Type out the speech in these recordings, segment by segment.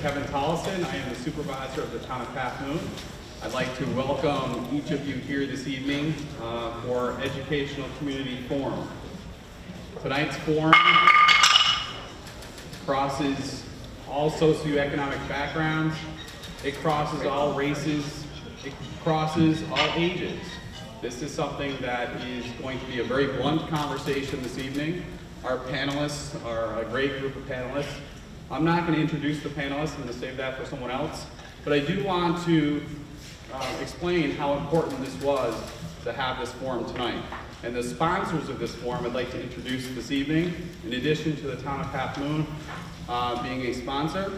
Kevin Tollisen. I am the supervisor of the town of Halfmoon. I'd like to welcome each of you here this evening uh, for Educational Community Forum. Tonight's forum crosses all socioeconomic backgrounds, it crosses all races, it crosses all ages. This is something that is going to be a very blunt conversation this evening. Our panelists are a great group of panelists. I'm not going to introduce the panelists, I'm going to save that for someone else. But I do want to uh, explain how important this was to have this forum tonight. And the sponsors of this forum I'd like to introduce this evening, in addition to the town of Halfmoon uh, being a sponsor,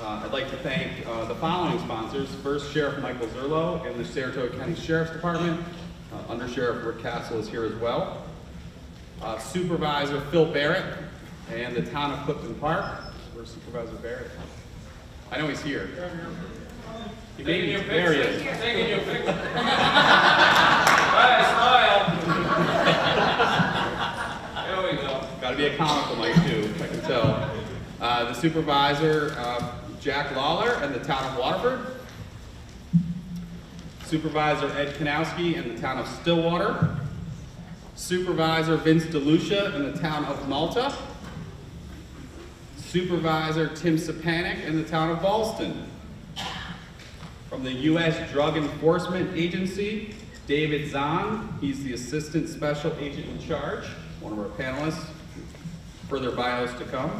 uh, I'd like to thank uh, the following sponsors. First, Sheriff Michael Zurlo and the Saratoga County Sheriff's Department. Uh, Under Sheriff Rick Castle is here as well. Uh, Supervisor Phil Barrett and the town of Clifton Park. Where's Supervisor Barrett? I know he's here. He may be- There he is. Taking your picture. Alright, smile. There we go. Got to be a comical mic too, I can tell. Uh, the supervisor, uh, Jack Lawler, and the town of Waterford. Supervisor Ed Kinowski in the town of Stillwater. Supervisor Vince DeLucia in the town of Malta. Supervisor Tim Szczepaniak in the town of Ballston. From the U.S. Drug Enforcement Agency, David Zahn. He's the Assistant Special Agent in Charge, one of our panelists. Further bios to come.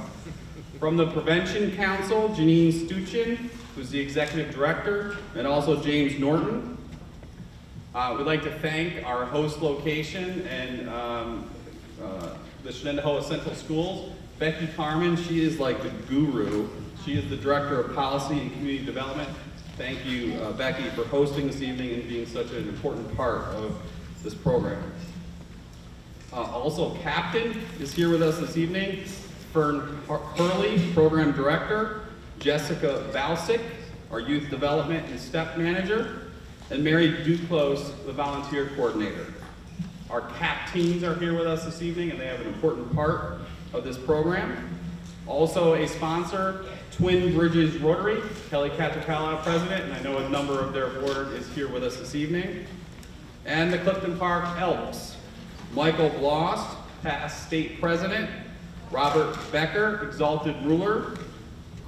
From the Prevention Council, Janine Stuchin, who's the Executive Director, and also James Norton. Uh, we'd like to thank our host location and um, uh, the Shenendehowa Central Schools. Becky Carmen, she is like the guru. She is the Director of Policy and Community Development. Thank you, uh, Becky, for hosting this evening and being such an important part of this program. Uh, also, Captain is here with us this evening. Fern Hur- Hurley, Program Director. Jessica Balsick, our Youth Development and Step Manager. And Mary Duclos, the Volunteer Coordinator. Our CAP teams are here with us this evening, and they have an important part of this program. Also a sponsor, Twin Bridges Rotary, Kelly Catricala, President, and I know a number of their board is here with us this evening. And the Clifton Park Elks, Michael Bloss, past state president, Robert Becker, exalted ruler,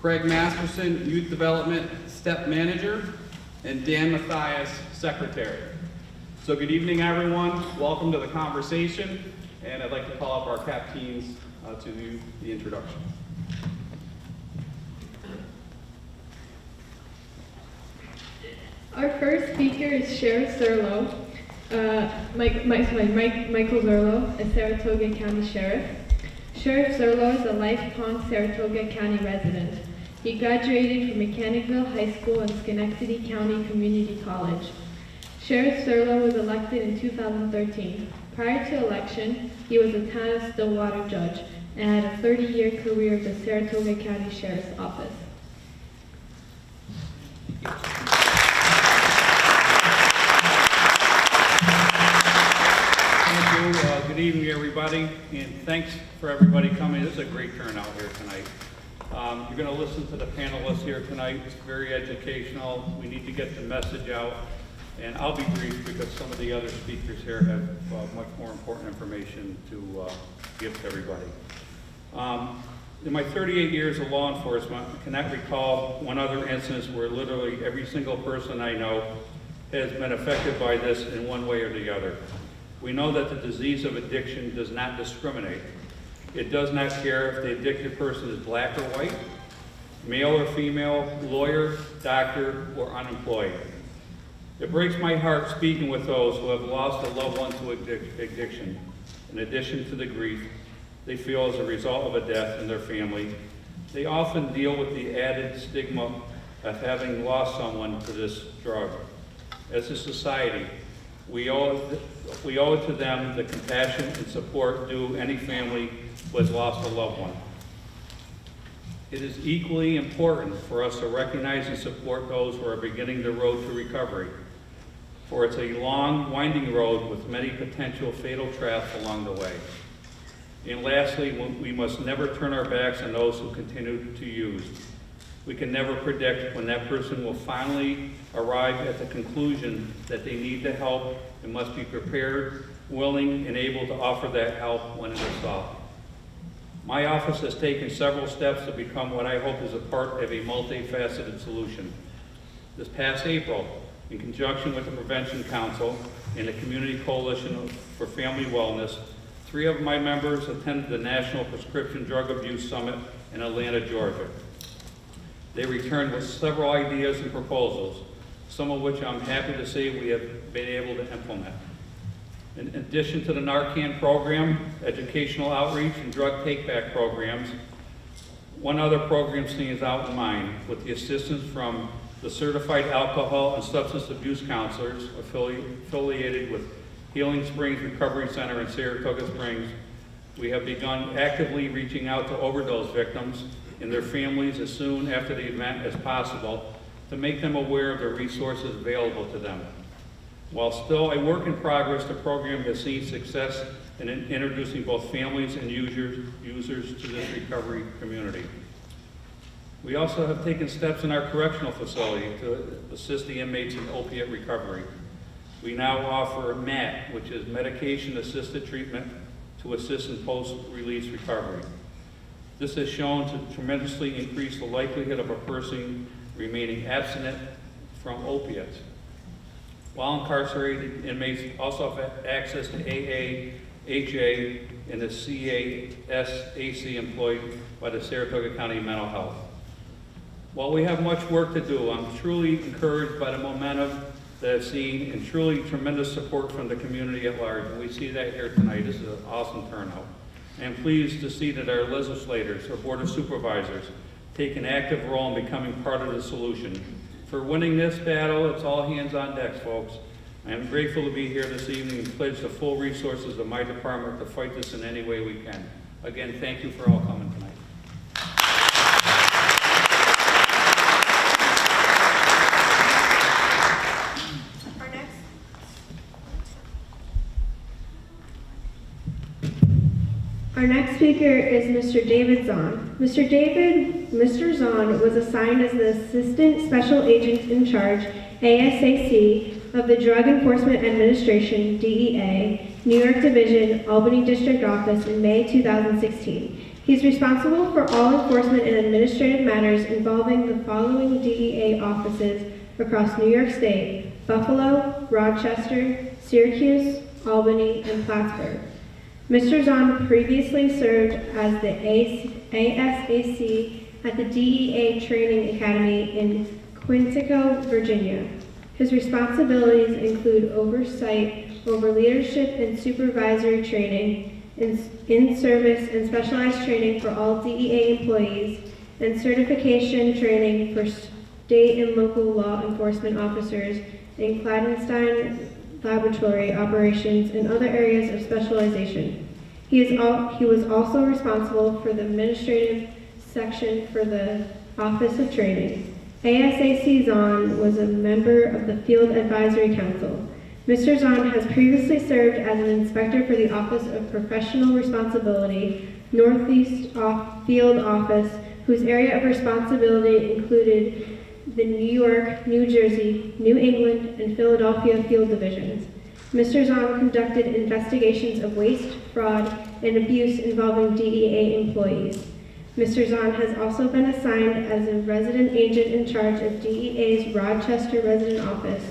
Craig Masterson, youth development step manager, and Dan Mathias, secretary. So good evening, everyone. Welcome to the conversation, and I'd like to call up our CAP teams uh, to do the introduction. Our first speaker is Sheriff Zurlo, uh, Mike, Mike, Mike, Michael Zurlo, a Saratoga County Sheriff. Sheriff Zurlo is a lifelong Saratoga County resident. He graduated from Mechanicville High School and Schenectady County Community College. Sheriff Zurlo was elected in 2013. Prior to election, he was a town of Stillwater judge and had a 30-year career with the Saratoga County Sheriff's Office. Thank you. Uh, Good evening, everybody, and thanks for everybody coming. This is a great turnout here tonight. Um, You're going to listen to the panelists here tonight. It's very educational. We need to get the message out, and I'll be brief because some of the other speakers here have uh, much more important information to uh, give to everybody. Um, In my 38 years of law enforcement, I cannot recall one other instance where literally every single person I know has been affected by this in one way or the other. We know that the disease of addiction does not discriminate. It does not care if the addicted person is black or white, male or female, lawyer, doctor, or unemployed. It breaks my heart speaking with those who have lost a loved one to addiction. In addition to the grief they feel as a result of a death in their family, they often deal with the added stigma of having lost someone to this drug. As a society, we owe, we owe it to them the compassion and support due any family who has lost a loved one. It is equally important for us to recognize and support those who are beginning the road to recovery, for it's a long, winding road with many potential fatal traps along the way. And lastly, we- must never turn our backs on those who continue to use. We can never predict when that person will finally arrive at the conclusion that they need the help and must be prepared, willing, and able to offer that help when it is sought. My office has taken several steps to become what I hope is a part of a multifaceted solution. This past April, in conjunction with the Prevention Council and the Community Coalition for Family Wellness, three of my members attended the National Prescription Drug Abuse Summit in Atlanta, Georgia. They returned with several ideas and proposals, some of which I'm happy to say we have been able to implement. In addition to the Narcan program, educational outreach, and drug take-back programs, one other program stands out in mind with the assistance from the Certified Alcohol and Substance Abuse Counselors affiliated with Healing Springs Recovery Center in Saratoga Springs. We have begun actively reaching out to overdose victims and their families as soon after the event as possible to make them aware of the resources available to them. While still a work in progress, the program has seen success in in- introducing both families and users, users to this recovery community. We also have taken steps in our correctional facility to assist the inmates in opiate recovery. We now offer MAT, which is medication-assisted treatment to assist in post-release recovery. This has shown to tremendously increase the likelihood of a person remaining abstinent from opiates. While incarcerated, inmates also have access to AA, NA, and the CASAC employed by the Saratoga County Mental Health. While we have much work to do, I'm truly encouraged by the momentum that I've seen and truly tremendous support from the community at large. And we see that here tonight. This is an awesome turnout. I am pleased to see that our legislators, our Board of Supervisors, take an active role in becoming part of the solution. For winning this battle, it's all hands on deck, folks. I am grateful to be here this evening and pledge the full resources of my department to fight this in any way we can. Again, thank you for all coming tonight. Our next, Our next speaker is Mr. David Zahn. Mr. David, Mr. Zahn was assigned as the Assistant Special Agent in Charge, ASAC, of the Drug Enforcement Administration, DEA, New York Division, Albany District Office in May 2016. He's responsible for all enforcement and administrative matters involving the following DEA offices across New York State, Buffalo, Rochester, Syracuse, Albany, and Plattsburgh. Mr. Zahn previously served as the AS- ASAC at the DEA Training Academy in Quantico, Virginia. His responsibilities include oversight over leadership and supervisory training, in- in-service and specialized training for all DEA employees, and certification training for state and local law enforcement officers in clandestine laboratory operations and other areas of specialization. He is all, he was also responsible for the administrative section for the Office of Training. ASAC Zahn was a member of the Field Advisory Council. Mr. Zahn has previously served as an inspector for the Office of Professional Responsibility, Northeast Off- Field Office, whose area of responsibility included the New York, New Jersey, New England, and Philadelphia field divisions. Mr. Zahn conducted investigations of waste, fraud, and abuse involving DEA employees. Mr. Zahn has also been assigned as a resident agent in charge of DEA's Rochester resident office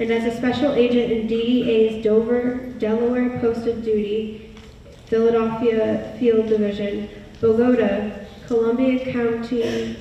and as a special agent in DEA's Dover, Delaware posted duty, Philadelphia Field Division, Bogota, Colombia County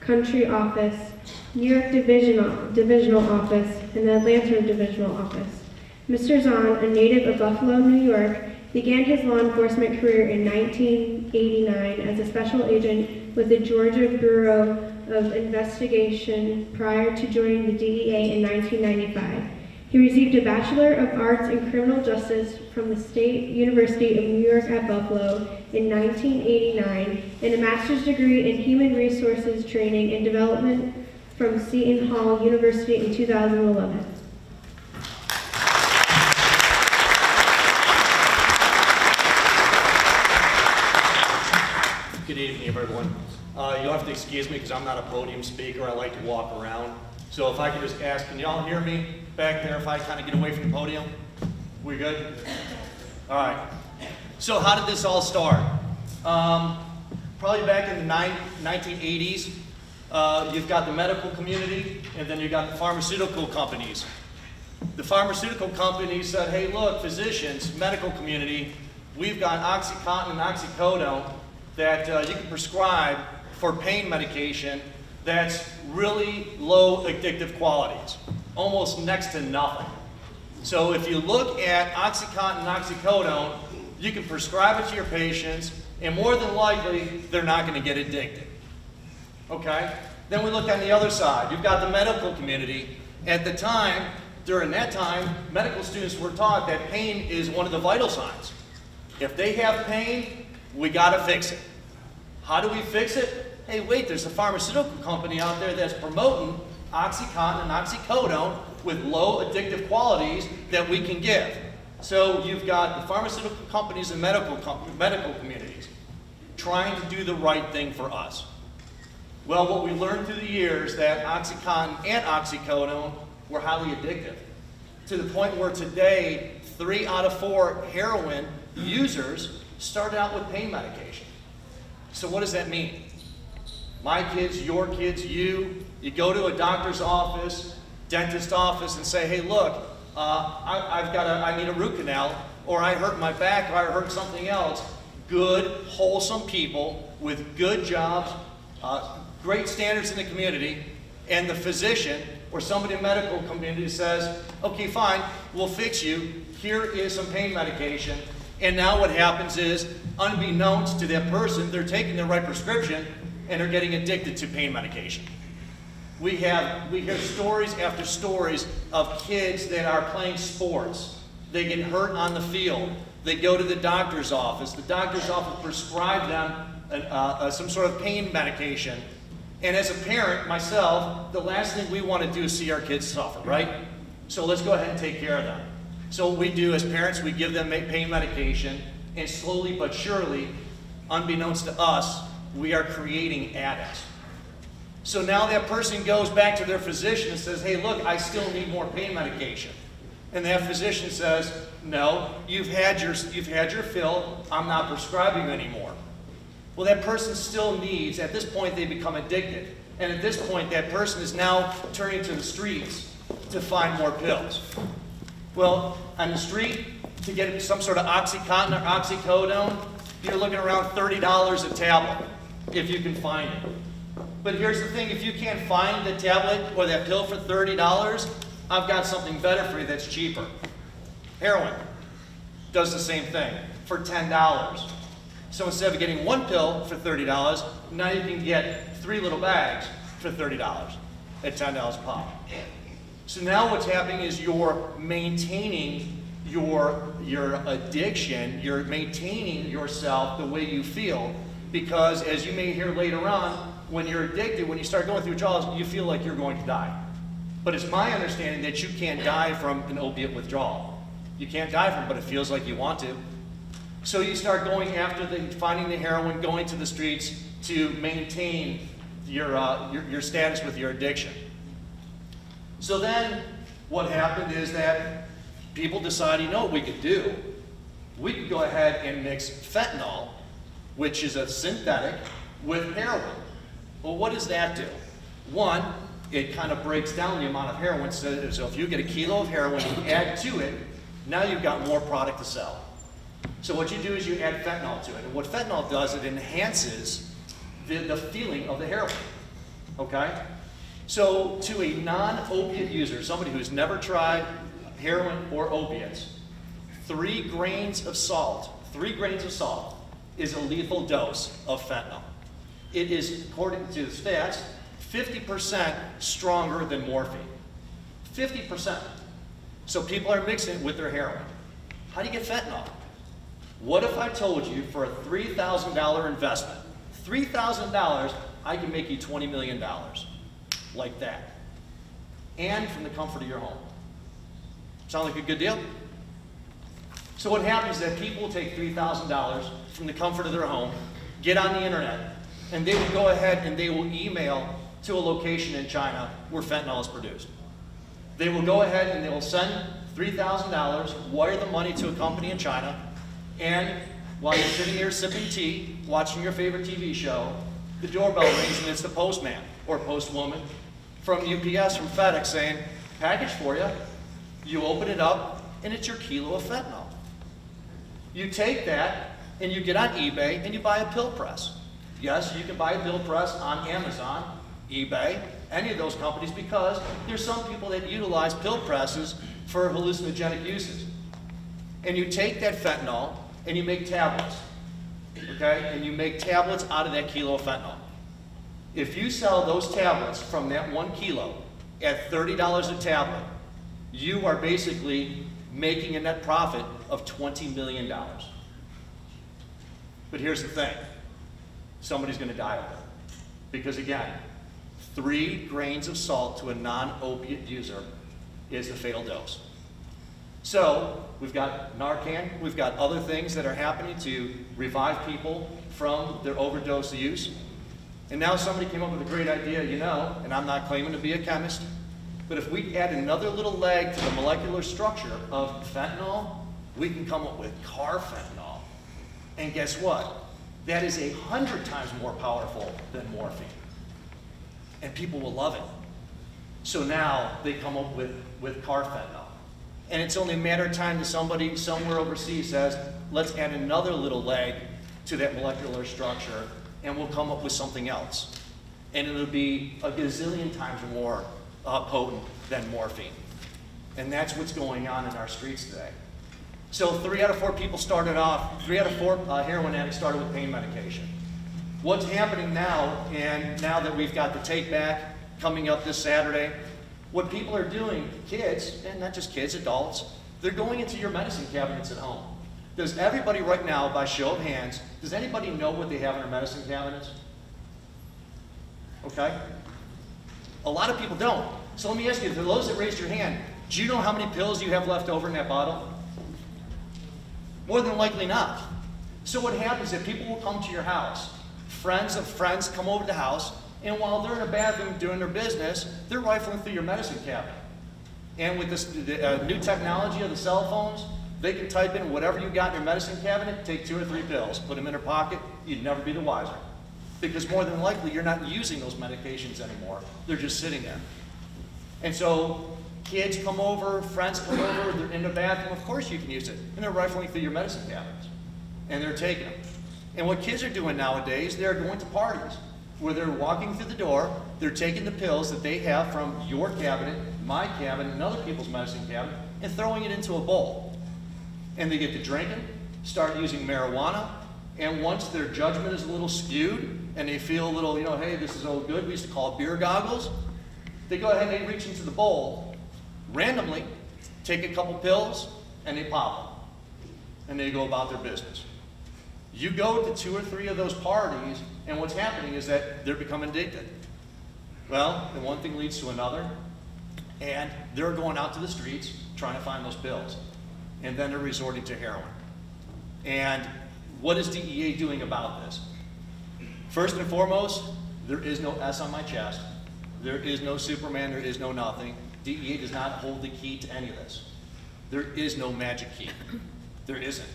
Country Office, York Divisional, Divisional Office, and the Atlanta Divisional Office. Mr. Zahn, a native of Buffalo, New York, began his law enforcement career in 1989 as a special agent with the Georgia Bureau of Investigation prior to joining the DEA in 1995. He received a Bachelor of Arts in Criminal Justice from the State University of New York at Buffalo in 1989 and a master's degree in Human Resources Training and Development from Seton Hall University in 2011. Good evening, everyone. Uh, You'll have to excuse me because I'm not a podium speaker. I like to walk around. So if I could just ask, can y'all hear me back there if I kind of get away from the podium? We good? All right. So how did this all start? Um, probably back in the 1980s. Uh, you've got the medical community, and then you've got the pharmaceutical companies. The pharmaceutical companies said, hey, look, physicians, medical community, we've got OxyContin and oxycodone that uh, you can prescribe for pain medication that's really low addictive qualities, almost next to nothing. So if you look at OxyContin and oxycodone, you can prescribe it to your patients, and more than likely, they're not going to get addicted. Okay? Then we look on the other side. You've got the medical community. At the time, during that time, medical students were taught that pain is one of the vital signs. If they have pain, we got to fix it. How do we fix it? Hey, wait, there's a pharmaceutical company out there that's promoting OxyContin and oxycodone with low addictive qualities that we can give. So you've got the pharmaceutical companies and medical, com- medical communities trying to do the right thing for us. Well, what we learned through the years that OxyContin and oxycodone were highly addictive to the point where today, three out of four heroin users started out with pain medication. So what does that mean? My kids, your kids, you, you go to a doctor's office, dentist office and say, hey, look, uh, I, I've got a, I need a root canal, or I hurt my back, or I hurt something else. Good, wholesome people with good jobs, uh, great standards in the community, and the physician or somebody in medical community says, okay, fine, we'll fix you. Here is some pain medication. And now what happens is, unbeknownst to that person, they're taking the right prescription and they're getting addicted to pain medication. We have we hear stories after stories of kids that are playing sports. They get hurt on the field. They go to the doctor's office. The doctor's office prescribe them an, uh, uh, some sort of pain medication. And as a parent, myself, the last thing we want to do is see our kids suffer, right? So let's go ahead and take care of them. So what we do as parents, we give them pain medication, and slowly but surely, unbeknownst to us, we are creating addicts. So now that person goes back to their physician and says, hey, look, I still need more pain medication. And that physician says, no, you've had your, you've had your fill, I'm not prescribing anymore. Well, that person still needs, at this point, they become addicted. And at this point, that person is now turning to the streets to find more pills. Well, on the street, to get some sort of Oxycontin or oxycodone, you're looking around $30 a tablet, if you can find it. But here's the thing, if you can't find the tablet or that pill for $30, I've got something better for you that's cheaper. Heroin does the same thing for $10. So instead of getting one pill for $30, now you can get three little bags for $30 at $10 a pop. So now what's happening is you're maintaining your, your addiction, you're maintaining yourself the way you feel, because as you may hear later on, when you're addicted, when you start going through withdrawals, you feel like you're going to die. But it's my understanding that you can't die from an opiate withdrawal. You can't die from it, but it feels like you want to. So you start going after the, finding the heroin, going to the streets to maintain your, uh, your, your status with your addiction. So then what happened is that people decided, you know what we could do? We could go ahead and mix fentanyl, which is a synthetic, with heroin. Well, what does that do? One, it kind of breaks down the amount of heroin. So, so if you get a kilo of heroin, you add to it, now you've got more product to sell. So what you do is you add fentanyl to it. And what fentanyl does, it enhances the, the feeling of the heroin. Okay? So to a non-opiate user, somebody who's never tried heroin or opiates, three grains of salt, three grains of salt is a lethal dose of fentanyl. It is, according to the stats, 50% stronger than morphine. 50%. So people are mixing it with their heroin. How do you get fentanyl? What if I told you for a $3,000 investment, $3,000, I can make you $20 million? Like that. And from the comfort of your home. Sound like a good deal? So what happens is that people take $3,000 from the comfort of their home, get on the internet, and they will go ahead and they will email to a location in China where fentanyl is produced. They will go ahead and they will send $3,000, wire the money to a company in China, and while you're sitting here sipping tea, watching your favorite TV show, the doorbell rings and it's the postman or postwoman from UPS, from FedEx saying, package for you. You open it up and it's your kilo of fentanyl. You take that and you get on eBay and you buy a pill press. Yes, you can buy a pill press on Amazon, eBay, any of those companies because there's some people that utilize pill presses for hallucinogenic uses. And you take that fentanyl and you make tablets, okay? And you make tablets out of that kilo of fentanyl. If you sell those tablets from that one kilo at $30 a tablet, you are basically making a net profit of $20 million. But here's the thing. Somebody's gonna die of it. Because again, three grains of salt to a non-opiate user is the fatal dose. So, we've got Narcan, we've got other things that are happening to revive people from their overdose use. And now somebody came up with a great idea, you know, and I'm not claiming to be a chemist, but if we add another little leg to the molecular structure of fentanyl, we can come up with carfentanil. And guess what? That is a hundred times more powerful than morphine. And people will love it. So now they come up with, with carfentanil. And it's only a matter of time that somebody somewhere overseas says, let's add another little leg to that molecular structure and we'll come up with something else. And it'll be a gazillion times more uh, potent than morphine. And that's what's going on in our streets today. So three out of four people started off, three out of four uh, heroin addicts started with pain medication. What's happening now, and now that we've got the take back coming up this Saturday, what people are doing, kids, and not just kids, adults, they're going into your medicine cabinets at home. Does everybody right now, by show of hands, does anybody know what they have in their medicine cabinets? Okay? A lot of people don't. So let me ask you, for those that raised your hand, do you know how many pills you have left over in that bottle? More than likely not. So what happens is people will come to your house. Friends of friends come over to the house, and while they're in a bathroom doing their business, they're rifling through your medicine cabinet. And with this the, uh, new technology of the cell phones, they can type in whatever you got in your medicine cabinet, take two or three pills, put them in their pocket, you'd never be the wiser. Because more than likely, you're not using those medications anymore. They're just sitting there. And so kids come over, friends come over, they're in the bathroom, of course you can use it. And they're rifling through your medicine cabinets. And they're taking them. And what kids are doing nowadays, they're going to parties where they're walking through the door, they're taking the pills that they have from your cabinet, my cabinet, and other people's medicine cabinet, and throwing it into a bowl. And they get to drinking, start using marijuana, and once their judgment is a little skewed, and they feel a little, you know, hey, this is all good, we used to call it beer goggles, they go ahead and they reach into the bowl, randomly, take a couple pills, and they pop them. And they go about their business. You go to two or three of those parties, and what's happening is that they're becoming addicted. Well, the one thing leads to another, and they're going out to the streets trying to find those pills. And then they're resorting to heroin. And what is DEA doing about this? First and foremost, there is no S on my chest. There is no Superman, there is no nothing. DEA does not hold the key to any of this. There is no magic key. There isn't.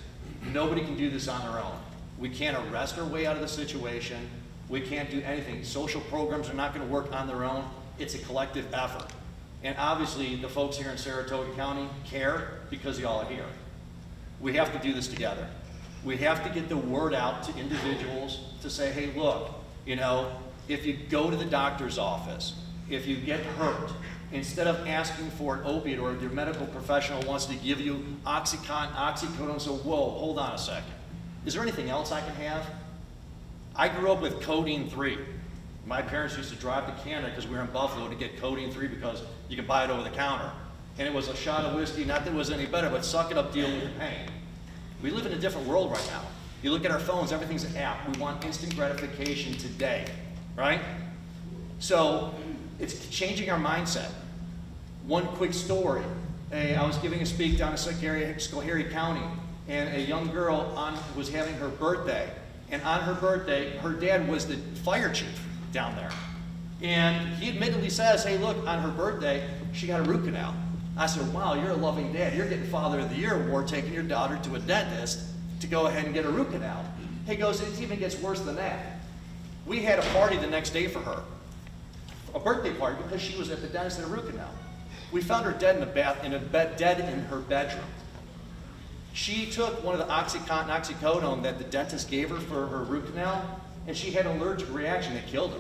Nobody can do this on their own. We can't arrest our way out of the situation. We can't do anything. Social programs are not going to work on their own. It's a collective effort. And obviously, the folks here in Saratoga County care because y'all are here. We have to do this together. We have to get the word out to individuals to say, hey, look, you know, if you go to the doctor's office, if you get hurt, instead of asking for an opiate or your medical professional wants to give you Oxycontin, oxycodone, so whoa, hold on a second. Is there anything else I can have? I grew up with codeine 3. My parents used to drive to Canada because we were in Buffalo to get codeine 3 because you could buy it over the counter. And it was a shot of whiskey, not that it was any better, but suck it up, deal with the pain. We live in a different world right now. You look at our phones, everything's an app. We want instant gratification today, right? So it's changing our mindset. One quick story. I was giving a speak down in Schoharie County, and a young girl on, was having her birthday, And on her birthday, her dad was the fire chief down there. And he admittedly says, hey, look, on her birthday, she got a root canal. I said, wow, you're a loving dad. You're getting Father of the Year award taking your daughter to a dentist to go ahead and get a root canal. He goes, it even gets worse than that. We had a party the next day for her, a birthday party, because she was at the dentist at a root canal. We found her dead in a bath, in a bed, dead in her bedroom. She took one of the OxyContin, oxycodone that the dentist gave her for her root canal, and she had an allergic reaction that killed her.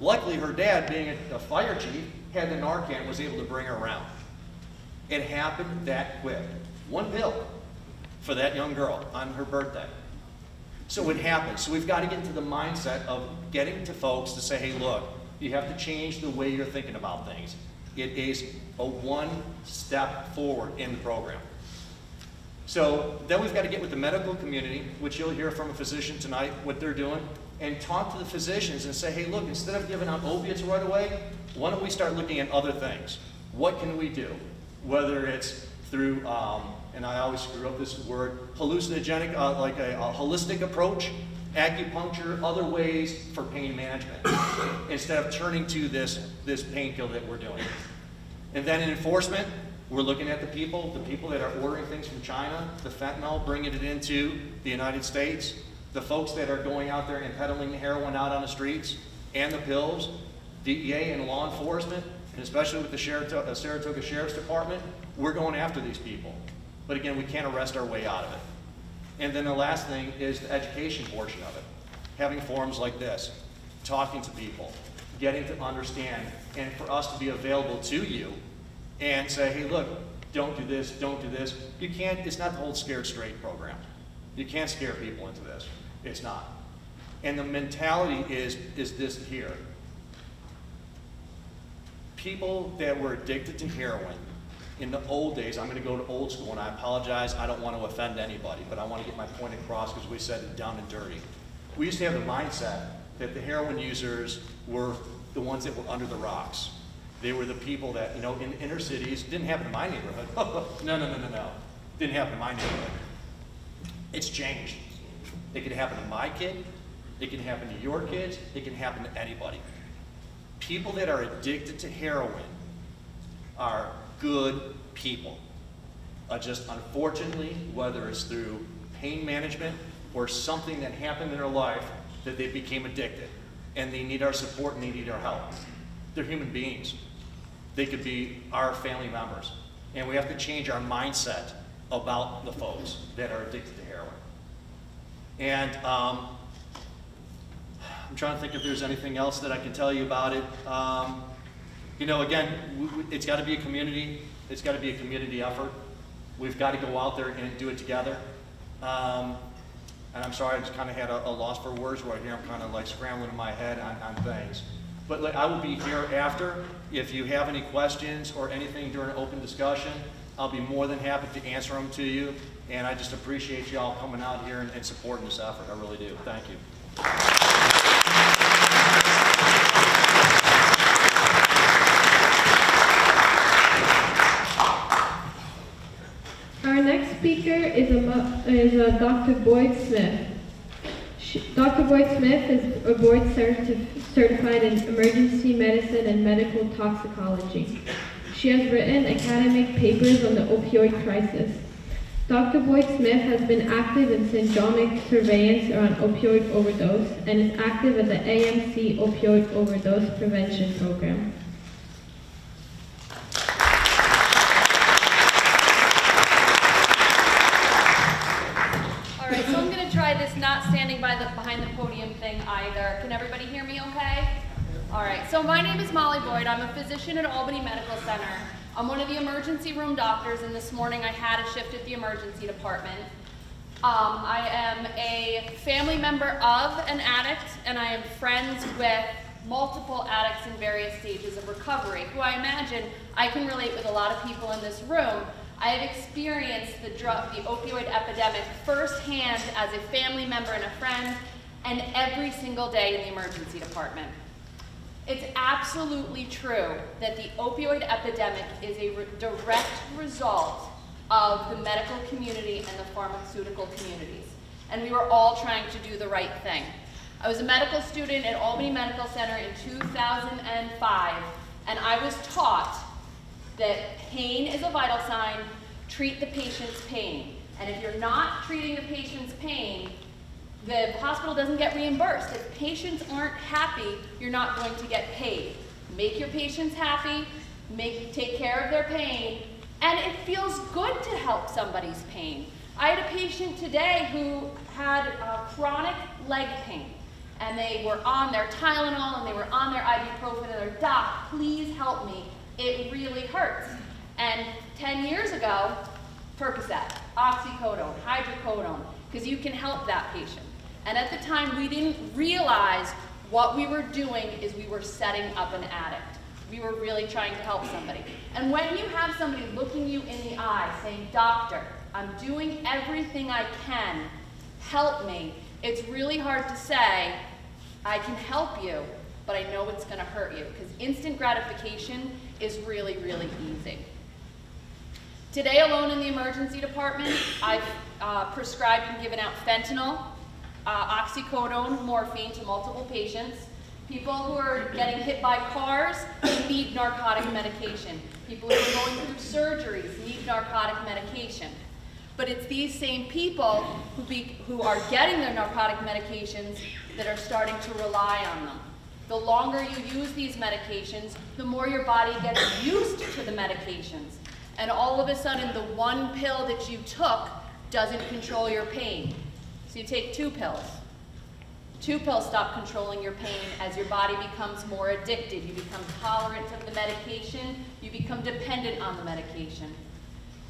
Luckily, her dad, being a, a fire chief, had the Narcan and was able to bring her around. It happened that quick. One pill for that young girl on her birthday. So it happens. So we've got to get into the mindset of getting to folks to say, hey, look, you have to change the way you're thinking about things. It is a one step forward in the program. So then we've got to get with the medical community, which you'll hear from a physician tonight, what they're doing, and talk to the physicians and say, hey, look, instead of giving out opiates right away, why don't we start looking at other things? What can we do? Whether it's through, um, and I always screw up this word, hallucinogenic, uh, like a, a holistic approach, acupuncture, other ways for pain management, instead of turning to this, this pain pill that we're doing. And then in enforcement, we're looking at the people, the people that are ordering things from China, the fentanyl, bringing it into the United States, the folks that are going out there and peddling the heroin out on the streets, and the pills, DEA and law enforcement, and especially with the Saratoga, uh, Saratoga Sheriff's Department, we're going after these people. But again, we can't arrest our way out of it. And then the last thing is the education portion of it. Having forums like this, talking to people, getting to understand, and for us to be available to you and say, hey, look, don't do this, don't do this. You can't, it's not the whole scared straight program. You can't scare people into this. It's not. And the mentality is, is this here. People that were addicted to heroin in the old days, I'm going to go to old school, and I apologize, I don't want to offend anybody, but I want to get my point across because we said it down and dirty. We used to have the mindset that the heroin users were the ones that were under the rocks. They were the people that, you know, in inner cities, didn't happen in my neighborhood. no, no, no, no, no. Didn't happen in my neighborhood. It's changed. It can happen to my kid, it can happen to your kids, it can happen to anybody. People that are addicted to heroin are good people. Uh, just unfortunately, whether it's through pain management or something that happened in their life that they became addicted and they need our support and they need our help. They're human beings. They could be our family members. And we have to change our mindset about the folks that are addicted to heroin. And um, I'm trying to think if there's anything else that I can tell you about it. Um, you know, again, it's got to be a community. It's got to be a community effort. We've got to go out there and do it together. Um, and I'm sorry, I just kind of had a, a, loss for words right here. I'm kind of like scrambling in my head on, on things. But like, I will be here after. If you have any questions or anything during open discussion, I'll be more than happy to answer them to you. And I just appreciate you all coming out here and, and supporting this effort. I really do. Thank you. Our next speaker is a, is a Dr. Boyd Smith. Dr. Boyd Smith is a board certi certified in emergency medicine and medical toxicology. She has written academic papers on the opioid crisis. Dr. Boyd Smith has been active in syndromic surveillance around opioid overdose and is active at the AMC Opioid Overdose Prevention Program. So my name is Molly Boyd. I'm a physician at Albany Medical Center. I'm one of the emergency room doctors, and this morning I had a shift at the emergency department. Um, I am a family member of an addict, and I am friends with multiple addicts in various stages of recovery, who I imagine I can relate with a lot of people in this room I have experienced the drug, the opioid epidemic firsthand as a family member and a friend, and every single day in the emergency department. It's absolutely true that the opioid epidemic is a re direct result of the medical community and the pharmaceutical communities. and we were all trying to do the right thing. I was a medical student at Albany Medical Center in 2005, and I was taught that pain is a vital sign, treat the patient's pain. And if you're not treating the patient's pain, the hospital doesn't get reimbursed. If patients aren't happy, you're not going to get paid. Make your patients happy, make, take care of their pain, and it feels good to help somebody's pain. I had a patient today who had uh, chronic leg pain, and they were on their Tylenol and they were on their ibuprofen, and their doc, please help me, it really hurts. And 10 years ago, Percocet, oxycodone, hydrocodone, because you can help that patient. And at the time, we didn't realize what we were doing is we were setting up an addict. We were really trying to help somebody. And when you have somebody looking you in the eye saying, doctor, I'm doing everything I can, help me, it's really hard to say, I can help you, but I know it's gonna hurt you, because instant gratification is really, really easy. Today alone in the emergency department, I've uh, prescribed and given out fentanyl, uh, oxycodone, morphine to multiple patients. People who are getting hit by cars need narcotic medication. People who are going through surgeries need narcotic medication. But it's these same people who, be, who are getting their narcotic medications that are starting to rely on them. The longer you use these medications, the more your body gets used to the medications. And all of a sudden, the one pill that you took doesn't control your pain. So you take two pills. Two pills stop controlling your pain as your body becomes more addicted. You become tolerant of the medication. You become dependent on the medication.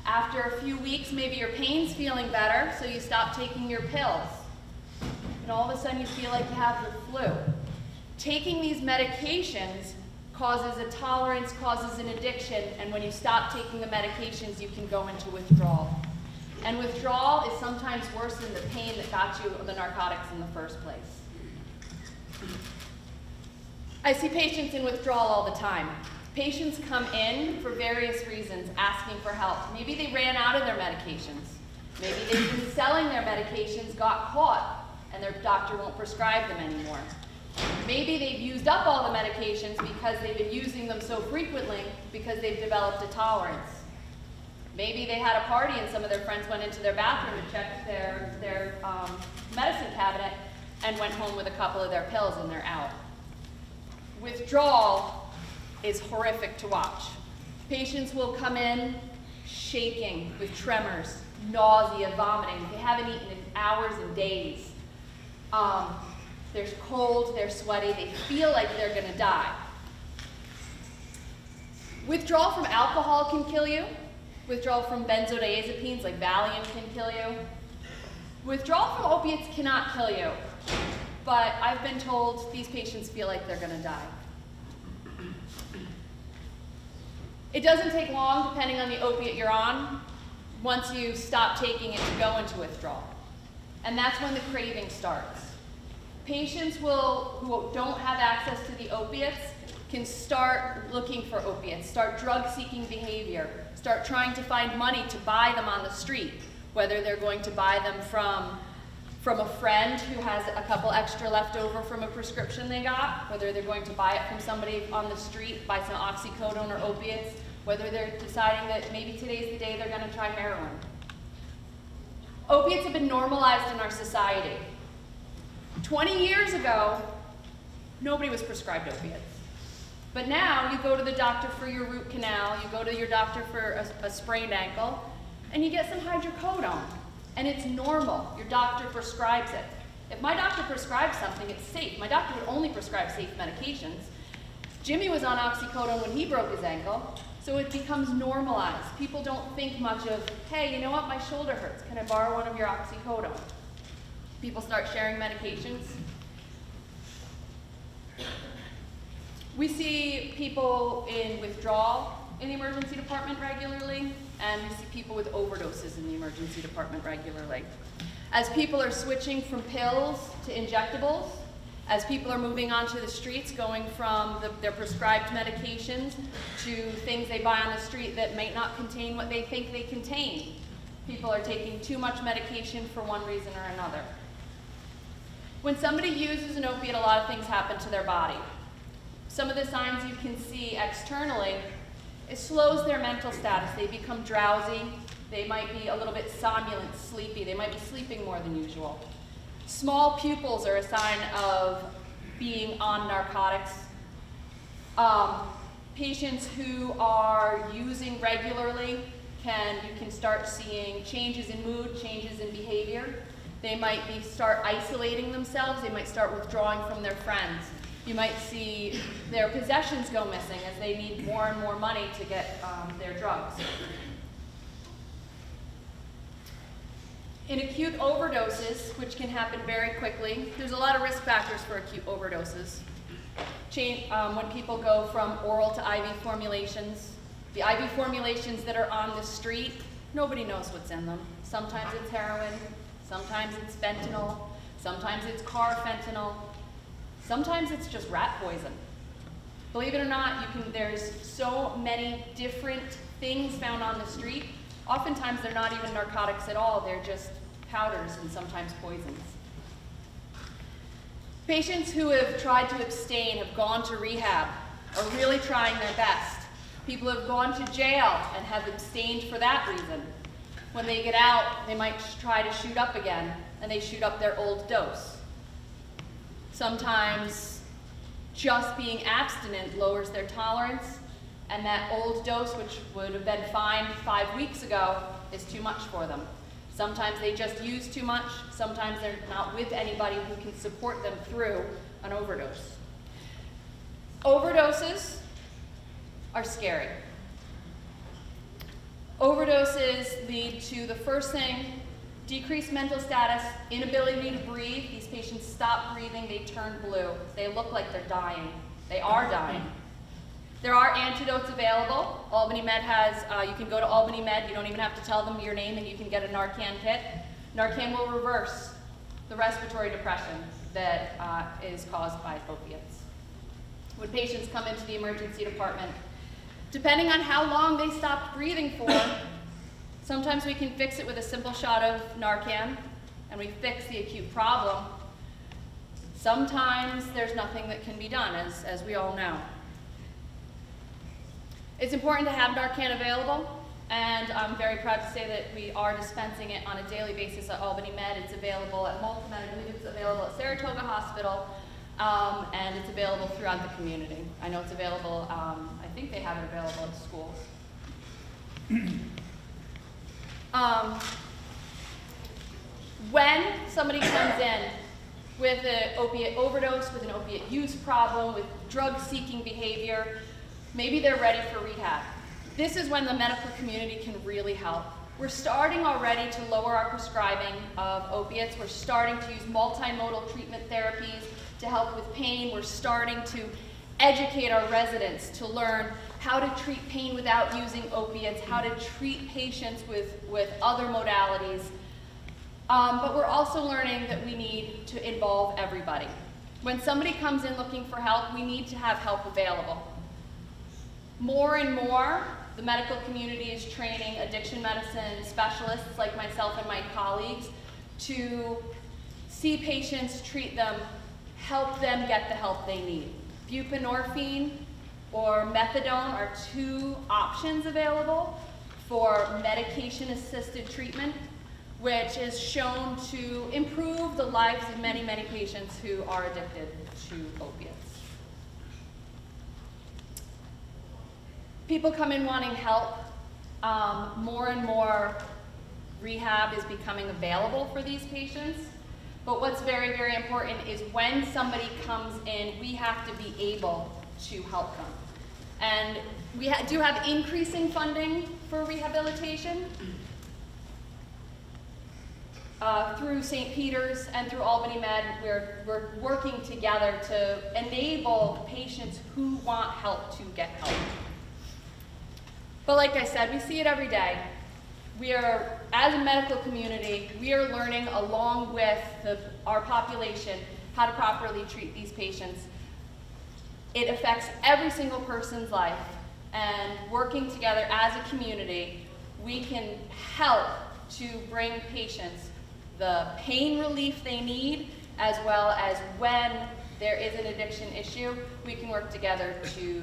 After a few weeks, maybe your pain's feeling better, so you stop taking your pills. And all of a sudden, you feel like you have the flu. Taking these medications causes a tolerance, causes an addiction, and when you stop taking the medications, you can go into withdrawal. And withdrawal is sometimes worse than the pain that got you the narcotics in the first place. I see patients in withdrawal all the time. Patients come in for various reasons asking for help. Maybe they ran out of their medications. Maybe they've been selling their medications, got caught, and their doctor won't prescribe them anymore. Maybe they've used up all the medications because they've been using them so frequently because they've developed a tolerance. Maybe they had a party and some of their friends went into their bathroom and checked their, their um, medicine cabinet and went home with a couple of their pills and they're out. Withdrawal is horrific to watch. Patients will come in shaking with tremors, nausea, vomiting. They haven't eaten in hours and days. Um, they're cold, they're sweaty, they feel like they're gonna die. Withdrawal from alcohol can kill you. Withdrawal from benzodiazepines like Valium can kill you. Withdrawal from opiates cannot kill you, but I've been told these patients feel like they're gonna die. It doesn't take long, depending on the opiate you're on, once you stop taking it to go into withdrawal. And that's when the craving starts. Patients will, who don't have access to the opiates can start looking for opiates, start drug-seeking behavior, start trying to find money to buy them on the street, whether they're going to buy them from, from a friend who has a couple extra left over from a prescription they got, whether they're going to buy it from somebody on the street, buy some oxycodone or opiates, whether they're deciding that maybe today's the day they're going to try heroin. Opiates have been normalized in our society. 20 years ago, nobody was prescribed opiates. But now you go to the doctor for your root canal, you go to your doctor for a, a sprained ankle, and you get some hydrocodone. And it's normal. Your doctor prescribes it. If my doctor prescribes something, it's safe. My doctor would only prescribe safe medications. Jimmy was on oxycodone when he broke his ankle, so it becomes normalized. People don't think much of, hey, you know what, my shoulder hurts. Can I borrow one of your oxycodone? People start sharing medications. We see people in withdrawal in the emergency department regularly, and we see people with overdoses in the emergency department regularly. As people are switching from pills to injectables, as people are moving onto the streets, going from the, their prescribed medications to things they buy on the street that might not contain what they think they contain. People are taking too much medication for one reason or another. When somebody uses an opiate, a lot of things happen to their body. Some of the signs you can see externally, it slows their mental status. They become drowsy. They might be a little bit somnolent, sleepy. They might be sleeping more than usual. Small pupils are a sign of being on narcotics. Um, patients who are using regularly can, you can start seeing changes in mood, changes in behavior. They might be start isolating themselves. They might start withdrawing from their friends. You might see their possessions go missing as they need more and more money to get um, their drugs. In acute overdoses, which can happen very quickly, there's a lot of risk factors for acute overdoses. Change, um, when people go from oral to IV formulations, the IV formulations that are on the street, nobody knows what's in them. Sometimes it's heroin, sometimes it's fentanyl, sometimes it's carfentanil, sometimes it's just rat poison. Believe it or not, you can, there's so many different things found on the street. Oftentimes they're not even narcotics at all, they're just powders and sometimes poisons. Patients who have tried to abstain, have gone to rehab, are really trying their best. People have gone to jail and have abstained for that reason. When they get out, they might try to shoot up again, and they shoot up their old dose. Sometimes just being abstinent lowers their tolerance, and that old dose, which would have been fine five weeks ago, is too much for them. Sometimes they just use too much. Sometimes they're not with anybody who can support them through an overdose. Overdoses are scary. Overdoses lead to the first thing, decreased mental status, inability to breathe. These patients stop breathing, they turn blue. They look like they're dying. They are dying. There are antidotes available. Albany Med has, uh, you can go to Albany Med, you don't even have to tell them your name and you can get a Narcan kit. Narcan will reverse the respiratory depression that uh, is caused by opiates. When patients come into the emergency department, depending on how long they stopped breathing for, sometimes we can fix it with a simple shot of Narcan and we fix the acute problem. Sometimes there's nothing that can be done, as, as we all know. It's important to have Narcan available, and I'm very proud to say that we are dispensing it on a daily basis at Albany Med. It's available at Malta Med, I believe it's available at Saratoga Hospital, um, and it's available throughout the community. I know it's available, um, I think they have it available at schools. um, when somebody comes in with an opiate overdose, with an opiate use problem, with drug-seeking behavior, Maybe they're ready for rehab. This is when the medical community can really help. We're starting already to lower our prescribing of opiates. We're starting to use multimodal treatment therapies to help with pain. We're starting to educate our residents to learn how to treat pain without using opiates, how to treat patients with, with other modalities. Um, but we're also learning that we need to involve everybody. When somebody comes in looking for help, we need to have help available. More and more, the medical community is training addiction medicine specialists like myself and my colleagues to see patients, treat them, help them get the help they need. Buprenorphine or methadone are two options available for medication-assisted treatment, which is shown to improve the lives of many, many patients who are addicted to opiates. people come in wanting help. Um, more and more rehab is becoming available for these patients. But what's very, very important is when somebody comes in, we have to be able to help them. And we ha do have increasing funding for rehabilitation uh, through St. Peter's and through Albany Med. We're, we're working together to enable patients who want help to get help. But like I said, we see it every day. We are, as a medical community, we are learning along with the, our population how to properly treat these patients. It affects every single person's life, and working together as a community, we can help to bring patients the pain relief they need, as well as when there is an addiction issue, we can work together to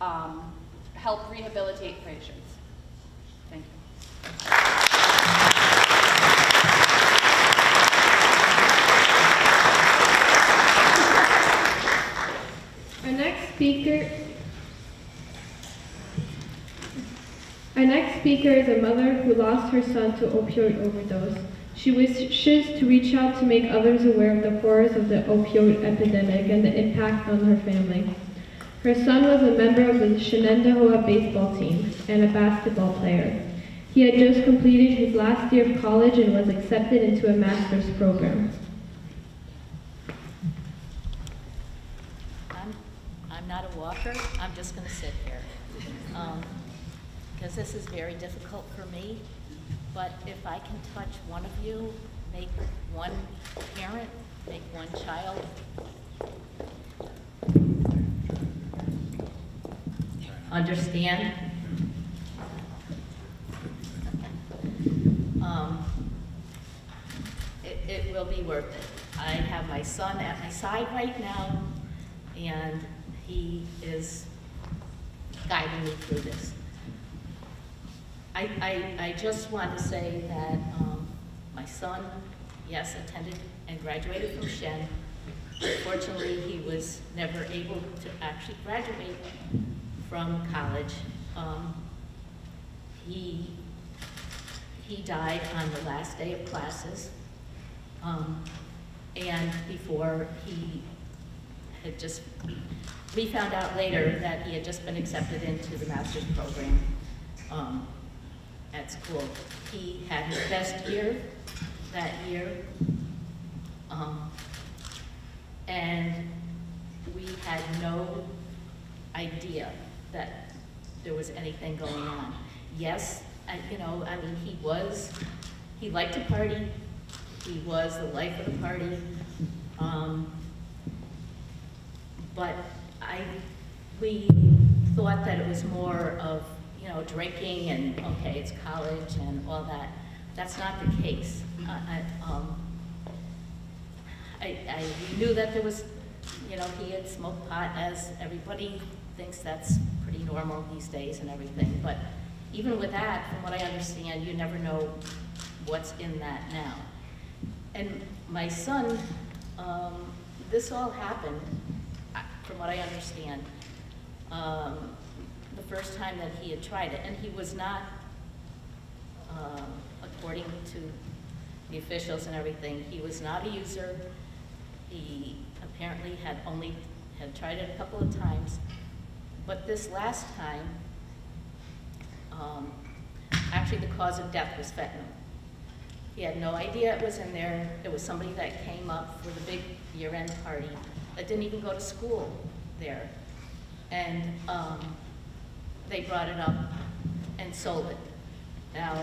um, help rehabilitate patients. Thank you. Our next speaker. Our next speaker is a mother who lost her son to opioid overdose. She wishes to reach out to make others aware of the horrors of the opioid epidemic and the impact on her family. Her son was a member of the Shenendehowa baseball team and a basketball player. He had just completed his last year of college and was accepted into a master's program. I'm, I'm not a walker, I'm just gonna sit here. Because this is very difficult for me, but if I can touch one of you, make one parent, make one child. Understand? Um, it, it will be worth it. I have my son at my side right now, and he is guiding me through this. I, I, I just want to say that um, my son, yes, attended and graduated from Shen. Unfortunately, he was never able to actually graduate from college. Um, he he died on the last day of classes. Um, and before he had just, we found out later that he had just been accepted into the master's program um, at school. He had his best year that year. Um, and we had no idea that there was anything going on. Yes, I, you know, I mean, he was, he liked to party. He was the life of the party. Um, but I, we thought that it was more of, you know, drinking and, okay, it's college and all that. That's not the case. I, I, um, I, I knew that there was, you know, he had smoked pot, as everybody thinks that's pretty normal these days and everything. But even with that, from what I understand, you never know what's in that now. And my son, um, this all happened, from what I understand, um, the first time that he had tried it. And he was not, um, according to the officials and everything, he was not a user. He apparently had only, had tried it a couple of times. But this last time, um, actually the cause of death was fentanyl. He had no idea it was in there. It was somebody that came up for the big year-end party that didn't even go to school there. And um, they brought it up and sold it. Now,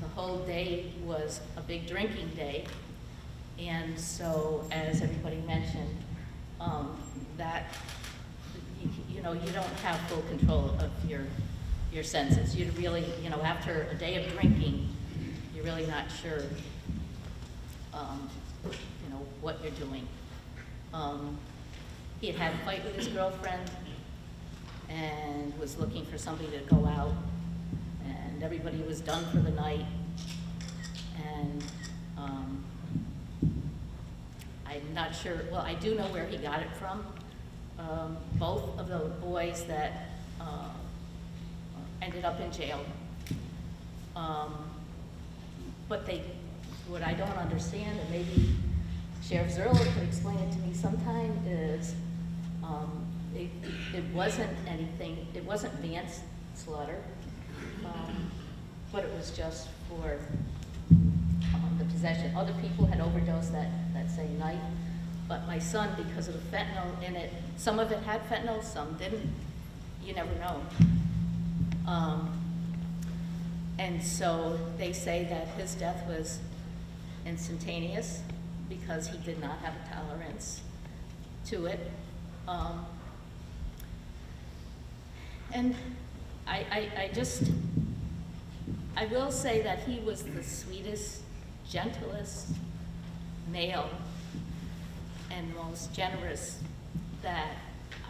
the whole day was a big drinking day. And so, as everybody mentioned, um, that, you, you know, you don't have full control of your your senses. You really, you know, after a day of drinking, you're really not sure, um, you know, what you're doing. Um, he had had a fight with his girlfriend and was looking for somebody to go out, and everybody was done for the night. And um, I'm not sure, well, I do know where he got it from. Um, both of the boys that uh, ended up in jail. Um, but they, what I don't understand, and maybe Sheriff Zurlo could explain it to me sometime, is um, it, it wasn't anything, it wasn't Vance slaughter, um, but it was just for um, the possession. Other people had overdosed that, that same night, but my son, because of the fentanyl in it, some of it had fentanyl, some didn't. You never know. Um, and so they say that his death was instantaneous because he did not have a tolerance to it. Um, and I, I, I just, I will say that he was the sweetest, gentlest male and most generous that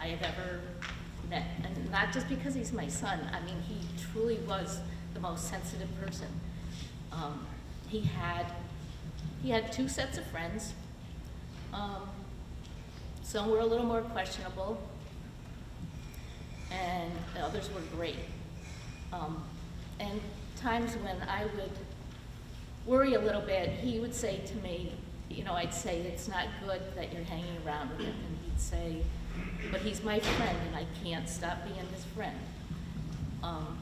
I have ever met. And not just because he's my son, I mean, he truly was the most sensitive person. Um, he had, he had two sets of friends. Um, some were a little more questionable, and the others were great. Um, and times when I would worry a little bit, he would say to me, you know, I'd say, it's not good that you're hanging around with him. And he'd say, but he's my friend and I can't stop being his friend. Um,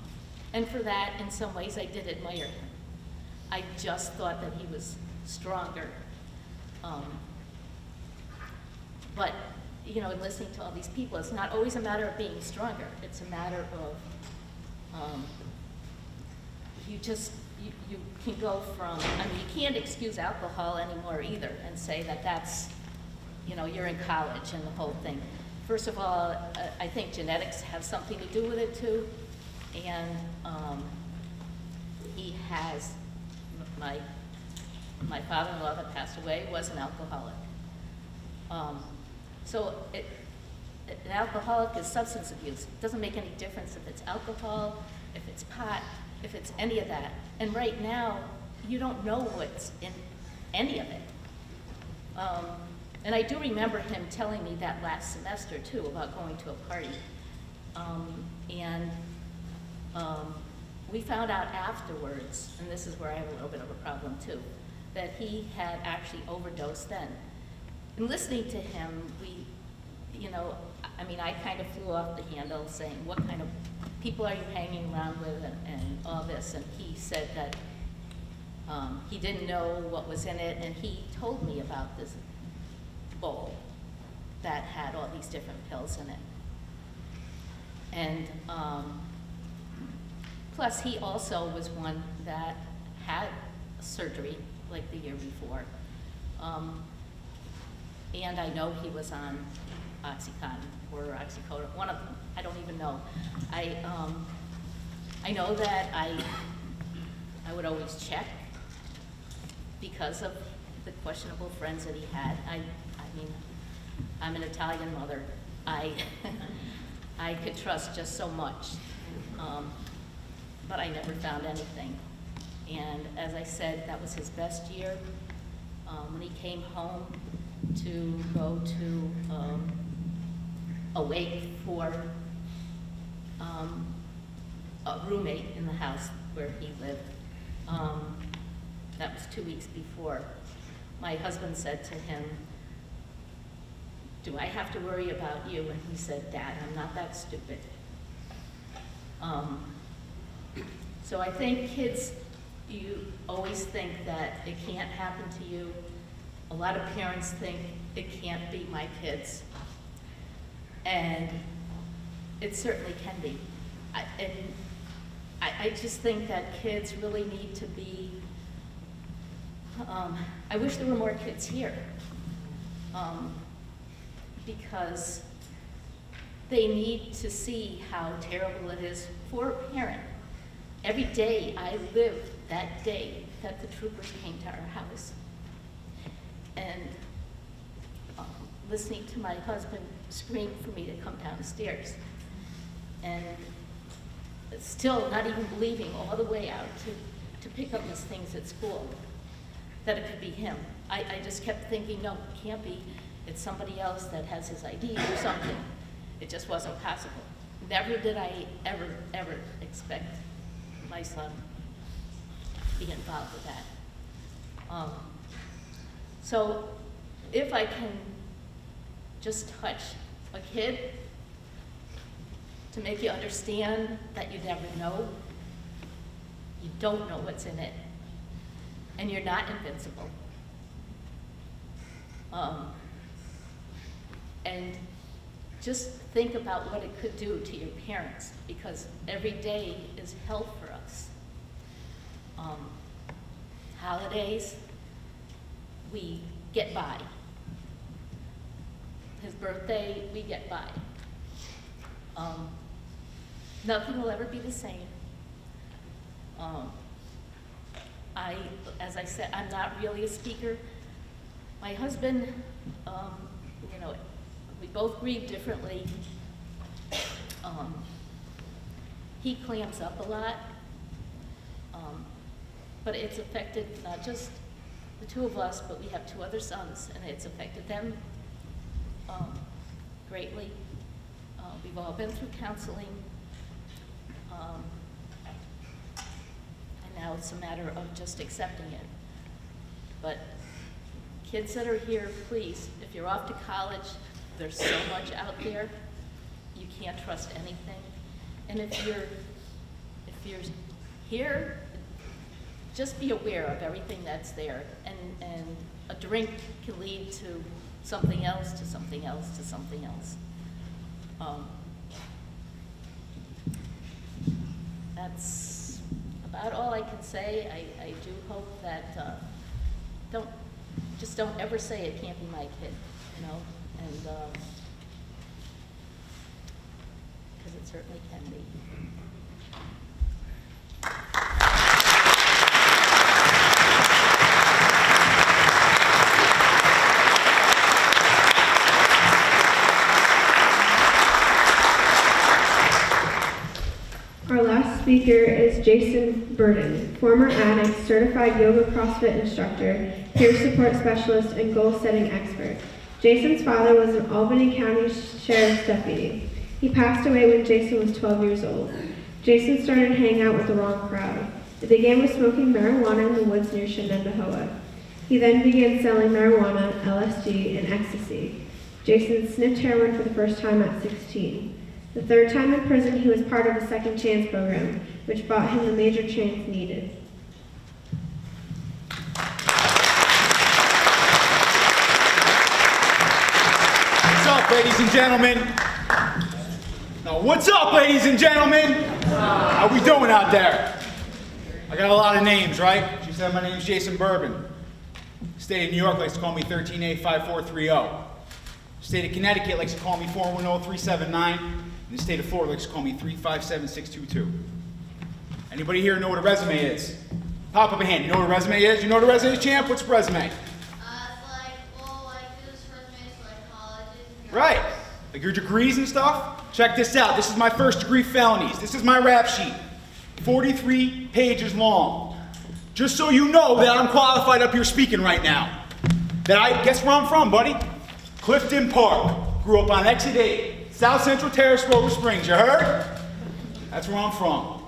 and for that, in some ways, I did admire him. I just thought that he was stronger. Um, but, you know, in listening to all these people, it's not always a matter of being stronger. It's a matter of, um, you just, you, you can go from, I mean, you can't excuse alcohol anymore either and say that that's, you know, you're in college and the whole thing. First of all, uh, I think genetics have something to do with it too. And, um, he has, my, my father-in-law that passed away was an alcoholic. Um, so it, an alcoholic is substance abuse. It doesn't make any difference if it's alcohol, if it's pot, if it's any of that. And right now, you don't know what's in any of it. Um, and I do remember him telling me that last semester too about going to a party. Um, and um, we found out afterwards, and this is where I have a little bit of a problem too, that he had actually overdosed then. And listening to him, we, you know, I mean, I kind of flew off the handle saying, what kind of people are you hanging around with and, and all this? And he said that um, he didn't know what was in it, and he told me about this bowl that had all these different pills in it. And um, plus, he also was one that had surgery like the year before. Um, and I know he was on Oxycontin or Oxycodone, one of them, I don't even know. I, um, I know that I, I would always check because of the questionable friends that he had. I, I mean, I'm an Italian mother. I, I could trust just so much. Um, but I never found anything. And as I said, that was his best year. Um, when he came home to go to um, for um, a roommate in the house where he lived, um, that was two weeks before. My husband said to him, do I have to worry about you? And he said, Dad, I'm not that stupid. Um, so I think kids, you always think that it can't happen to you. A lot of parents think it can't be my kids. And it certainly can be. I, and I, I just think that kids really need to be, um, I wish there were more kids here. Um, because they need to see how terrible it is for a parent. Every day I lived that day that the troopers came to our house. And um, listening to my husband scream for me to come downstairs. And still not even believing all the way out to, to pick up his things at school that it could be him. I, I just kept thinking, no, it can't be. It's somebody else that has his ID or something. It just wasn't possible. Never did I ever, ever expect my son be involved with that. Um, so if I can just touch a kid to make you understand that you never know, you don't know what's in it, and you're not invincible. Um, and just think about what it could do to your parents, because every day is hell. Um, holidays, we get by. His birthday, we get by. Um, nothing will ever be the same. Um, I, as I said, I'm not really a speaker. My husband, um, you know, we both grieve differently. Um, he clams up a lot. Um, but it's affected not just the two of us, but we have two other sons, and it's affected them um, greatly. Uh, we've all been through counseling. Um, and now it's a matter of just accepting it. But kids that are here, please, if you're off to college, there's so much out there. You can't trust anything. And if you're, if you're here, just be aware of everything that's there. And, and a drink can lead to something else, to something else, to something else. Um, that's about all I can say. I, I do hope that, uh, don't, just don't ever say it can't be my kid, you know? And, because it certainly can be. Our last speaker is Jason Burden, former addict, certified yoga CrossFit instructor, peer support specialist, and goal setting expert. Jason's father was an Albany County Sheriff's deputy. He passed away when Jason was 12 years old. Jason started hanging out with the wrong crowd. It began with smoking marijuana in the woods near Shenendehowa. He then began selling marijuana, LSD, and ecstasy. Jason sniffed heroin for the first time at 16. The third time in prison, he was part of a second chance program, which bought him the major chance needed. What's up, ladies and gentlemen? Now, what's up, ladies and gentlemen? How we doing out there? I got a lot of names, right? She said my name's Jason Bourbon. State of New York likes to call me 13A5430. State of Connecticut likes to call me 410379. And the state of Florida likes to call me 357622. Anybody here know what a resume is? Pop up a hand. You know what a resume is? You know what a resume is, champ? What's a resume? Uh, it's like, well, like this resume is like colleges Right. Like your degrees and stuff? Check this out. This is my first degree felonies. This is my rap sheet. 43 pages long. Just so you know that I'm qualified up here speaking right now. That I guess where I'm from, buddy? Clifton Park. Grew up on Exit 8, South Central Terrace, Rover Springs. You heard? That's where I'm from.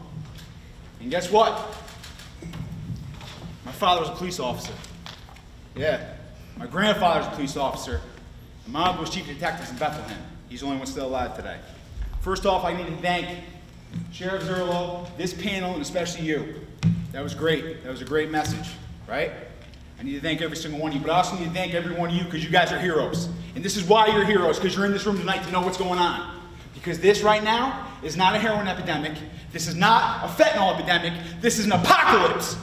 And guess what? My father was a police officer. Yeah. My grandfather was a police officer. And my uncle was chief of detectives in Bethlehem. He's the only one still alive today. First off, I need to thank Sheriff Zurlo, this panel, and especially you. That was great. That was a great message, right? I need to thank every single one of you, but I also need to thank every one of you because you guys are heroes. And this is why you're heroes, because you're in this room tonight to know what's going on. Because this right now is not a heroin epidemic. This is not a fentanyl epidemic. This is an apocalypse.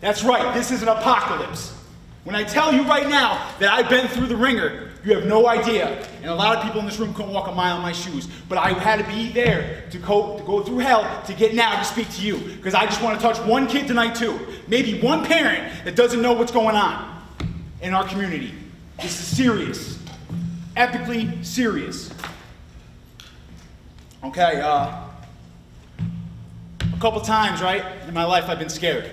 That's right, this is an apocalypse. When I tell you right now that I've been through the ringer, you have no idea. And a lot of people in this room couldn't walk a mile in my shoes. But I had to be there to go, to go through hell to get now to speak to you. Because I just want to touch one kid tonight, too. Maybe one parent that doesn't know what's going on in our community. This is serious. Epically serious. Okay, uh, a couple times, right, in my life I've been scared.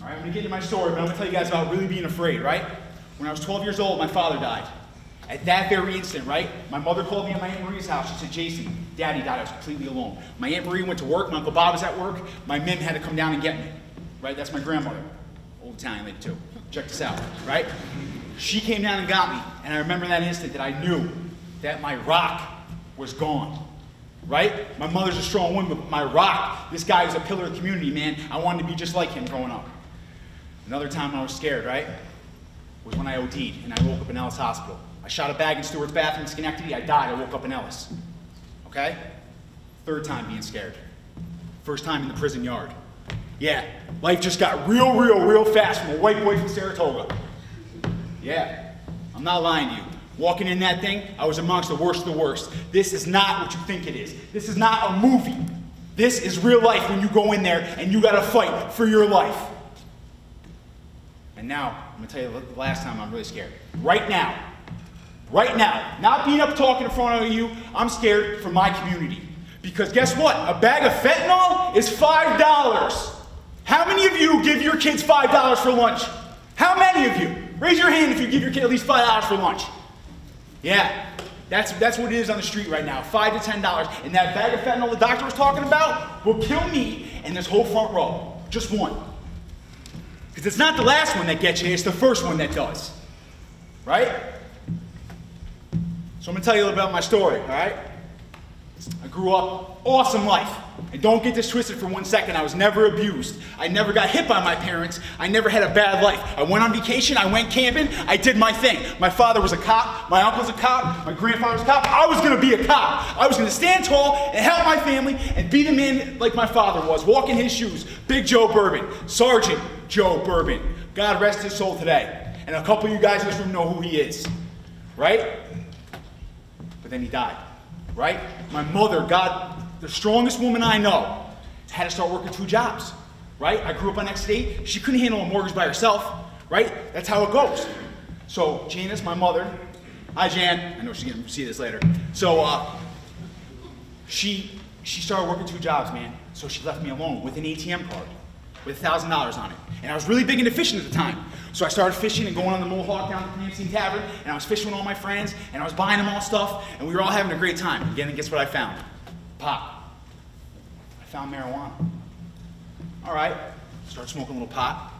All right, I'm gonna get into my story, but I'm gonna tell you guys about really being afraid, right? When I was 12 years old, my father died. At that very instant, right, my mother called me at my Aunt Marie's house. She said, Jason, Daddy died. I was completely alone. My Aunt Marie went to work. My Uncle Bob was at work. My Mim had to come down and get me. Right, that's my grandmother. Old Italian lady, too. Check this out, right? She came down and got me. And I remember that instant that I knew that my rock was gone right? My mother's a strong woman, but my rock, this guy was a pillar of community, man. I wanted to be just like him growing up. Another time I was scared, right? Was when I OD'd and I woke up in Ellis Hospital. I shot a bag in Stewart's bathroom in Schenectady. I died. I woke up in Ellis. Okay? Third time being scared. First time in the prison yard. Yeah, life just got real, real, real fast from a white boy from Saratoga. Yeah, I'm not lying to you. Walking in that thing, I was amongst the worst of the worst. This is not what you think it is. This is not a movie. This is real life when you go in there and you gotta fight for your life. And now, I'm gonna tell you the last time I'm really scared. Right now, right now, not being up talking in front of you, I'm scared for my community. Because guess what? A bag of fentanyl is $5. How many of you give your kids $5 for lunch? How many of you? Raise your hand if you give your kid at least $5 for lunch. Yeah, that's, that's what it is on the street right now, five to ten dollars. And that bag of fentanyl the doctor was talking about will kill me and this whole front row. Just one. Because it's not the last one that gets you, it's the first one that does. Right? So I'm gonna tell you a little about my story, all right? Grew up, awesome life. And don't get this twisted for one second, I was never abused. I never got hit by my parents. I never had a bad life. I went on vacation, I went camping, I did my thing. My father was a cop, my uncle's a cop, my grandfather's a cop. I was gonna be a cop. I was gonna stand tall and help my family and be the man like my father was, walk in his shoes. Big Joe Bourbon, Sergeant Joe Bourbon. God rest his soul today. And a couple of you guys in this room know who he is, right? But then he died, right? My mother, God, the strongest woman I know, had to start working two jobs, right? I grew up on Exit 8. She couldn't handle a mortgage by herself, right? That's how it goes. So Janice, my mother, hi Jan, I know she's gonna see this later. So uh, she she started working two jobs, man. So she left me alone with an ATM card with thousand dollars on it. And I was really big into fishing at the time. So I started fishing and going on the Mohawk down to the Hampstein Tavern, and I was fishing with all my friends, and I was buying them all stuff, and we were all having a great time. Again, and guess what I found? Pot. I found marijuana. All right, started smoking a little pot.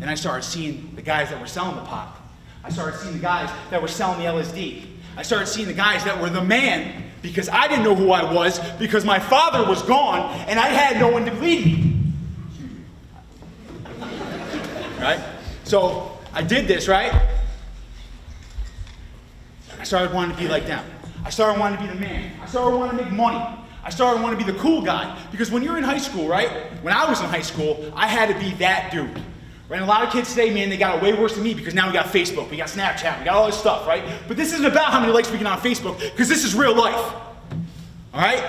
Then I started seeing the guys that were selling the pot. I started seeing the guys that were selling the LSD. I started seeing the guys that were the man because I didn't know who I was because my father was gone and I had no one to lead me. Right? So I did this, right? I started wanting to be like them. I started wanting to be the man. I started wanting to make money. I started wanting to be the cool guy. Because when you're in high school, right? When I was in high school, I had to be that dude. Right? And a lot of kids today, man, they got it way worse than me because now we got Facebook, we got Snapchat, we got all this stuff, right? But this isn't about how many likes we get on Facebook because this is real life. All right?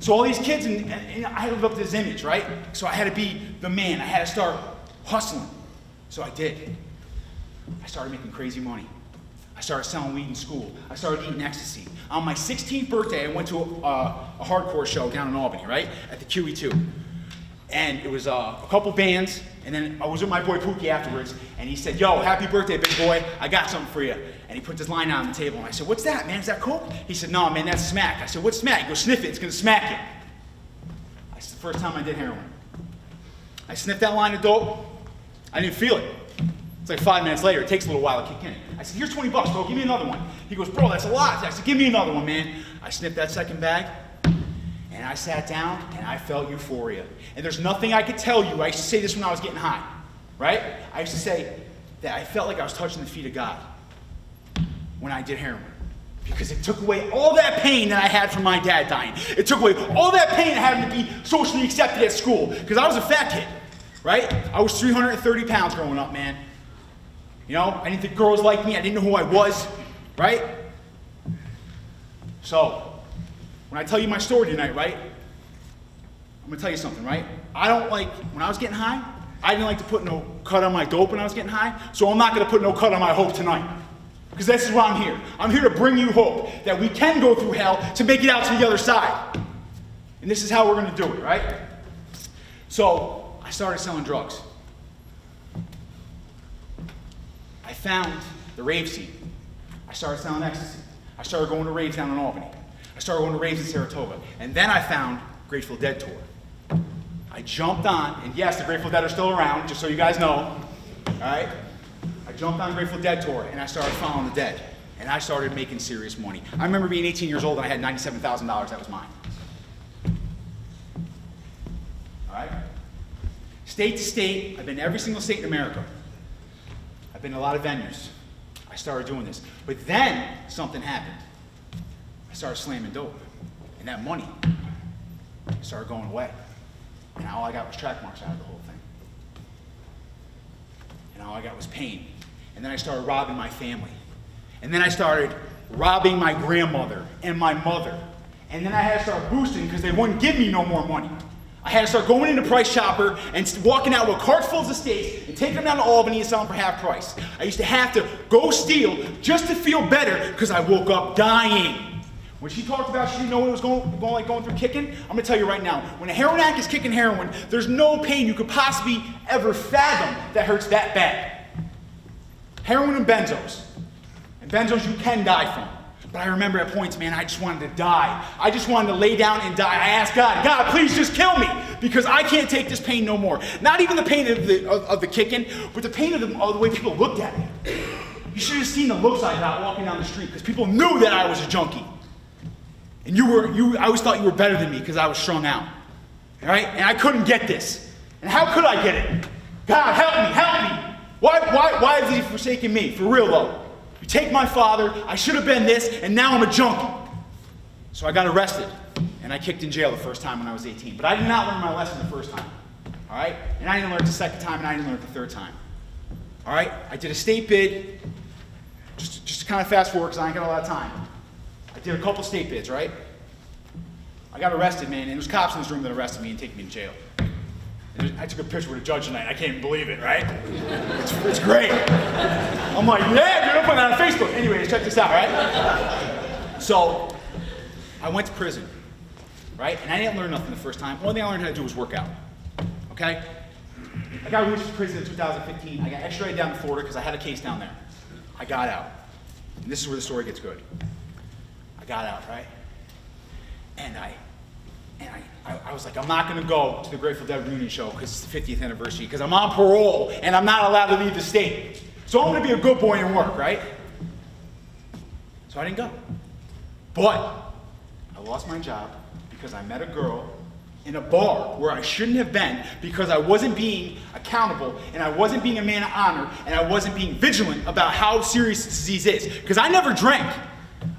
So all these kids, and, and, I had to live up to this image, right? So I had to be the man. I had to start hustling. So I did. I started making crazy money. I started selling weed in school. I started eating ecstasy. On my 16th birthday, I went to a, uh, a hardcore show down in Albany, right? At the QE2. And it was uh, a couple bands, and then I was with my boy Pookie afterwards, and he said, Yo, happy birthday, big boy. I got something for you. And he put this line out on the table, and I said, What's that, man? Is that coke? He said, No, man, that's smack. I said, What's smack? He goes, Sniff it, it's gonna smack you. That's the first time I did heroin. I sniffed that line of dope. I didn't feel it. It's like five minutes later. It takes a little while to kick in. I said, here's 20 bucks, bro. Give me another one. He goes, bro, that's a lot. I said, give me another one, man. I snipped that second bag, and I sat down, and I felt euphoria. And there's nothing I could tell you. I used to say this when I was getting high, right? I used to say that I felt like I was touching the feet of God when I did heroin. Because it took away all that pain that I had from my dad dying. It took away all that pain having to be socially accepted at school. Because I was a fat kid, right? I was 330 pounds growing up, man. You know, I didn't think girls liked me. I didn't know who I was, right? So, when I tell you my story tonight, right? I'm gonna tell you something, right? I don't like, when I was getting high, I didn't like to put no cut on my dope when I was getting high, so I'm not gonna put no cut on my hope tonight. Because this is why I'm here. I'm here to bring you hope that we can go through hell to make it out to the other side. And this is how we're gonna do it, right? So, started selling drugs. I found the rave scene. I started selling ecstasy. I started going to raves down in Albany. I started going to raves in Saratoga. And then I found Grateful Dead Tour. I jumped on, and yes, the Grateful Dead are still around, just so you guys know. All right? I jumped on Grateful Dead Tour, and I started following the dead. And I started making serious money. I remember being 18 years old, and I had $97,000. That was mine. All right? State to state, I've been every single state in America. I've been a lot of venues. I started doing this. But then something happened. I started slamming dope. And that money started going away. And all I got was track marks out of the whole thing. And all I got was pain. And then I started robbing my family. And then I started robbing my grandmother and my mother. And then I had to start boosting because they wouldn't give me no more money. I had to start going into Price Chopper and walking out with carts full of steaks and taking them down to Albany and selling for half price. I used to have to go steal just to feel better because I woke up dying. When she talked about she didn't know what it was going, going like going through kicking, I'm gonna tell you right now, when a heroin addict is kicking heroin, there's no pain you could possibly ever fathom that hurts that bad. Heroin and benzos. And benzos you can die from. But I remember at points, man, I just wanted to die. I just wanted to lay down and die. I asked God, God, please just kill me because I can't take this pain no more. Not even the pain of the, of, of the kicking, but the pain of the, of the way people looked at me. You should have seen the looks I got walking down the street because people knew that I was a junkie. And you were, you, I always thought you were better than me because I was strung out. All right? And I couldn't get this. And how could I get it? God, help me, help me. Why, why, why has he forsaken me? For real though. You take my father, I should have been this, and now I'm a junkie. So I got arrested, and I kicked in jail the first time when I was 18. But I did not learn my lesson the first time. All right? And I didn't learn it the second time, and I didn't learn it the third time. All right? I did a state bid, just, just to kind of fast forward because I ain't got a lot of time. I did a couple state bids, right? I got arrested, man, and it was cops in this room that arrested me and took me to jail. And I took a picture with a judge tonight. I can't even believe it, right? It's, it's great. I'm like, yeah, dude, I'm putting that on Facebook. Anyways, check this out, right? So, I went to prison, right? And I didn't learn nothing the first time. Only thing I learned how to do was work out, okay? I got released from prison in 2015. I got extradited down to Florida because I had a case down there. I got out. And this is where the story gets good. I got out, right? And I, and I, I, I was like, I'm not gonna go to the Grateful Dead reunion show because it's the 50th anniversary, because I'm on parole and I'm not allowed to leave the state. So I'm gonna be a good boy and work, right? So I didn't go. But I lost my job because I met a girl in a bar where I shouldn't have been because I wasn't being accountable and I wasn't being a man of honor and I wasn't being vigilant about how serious this disease is. Because I never drank.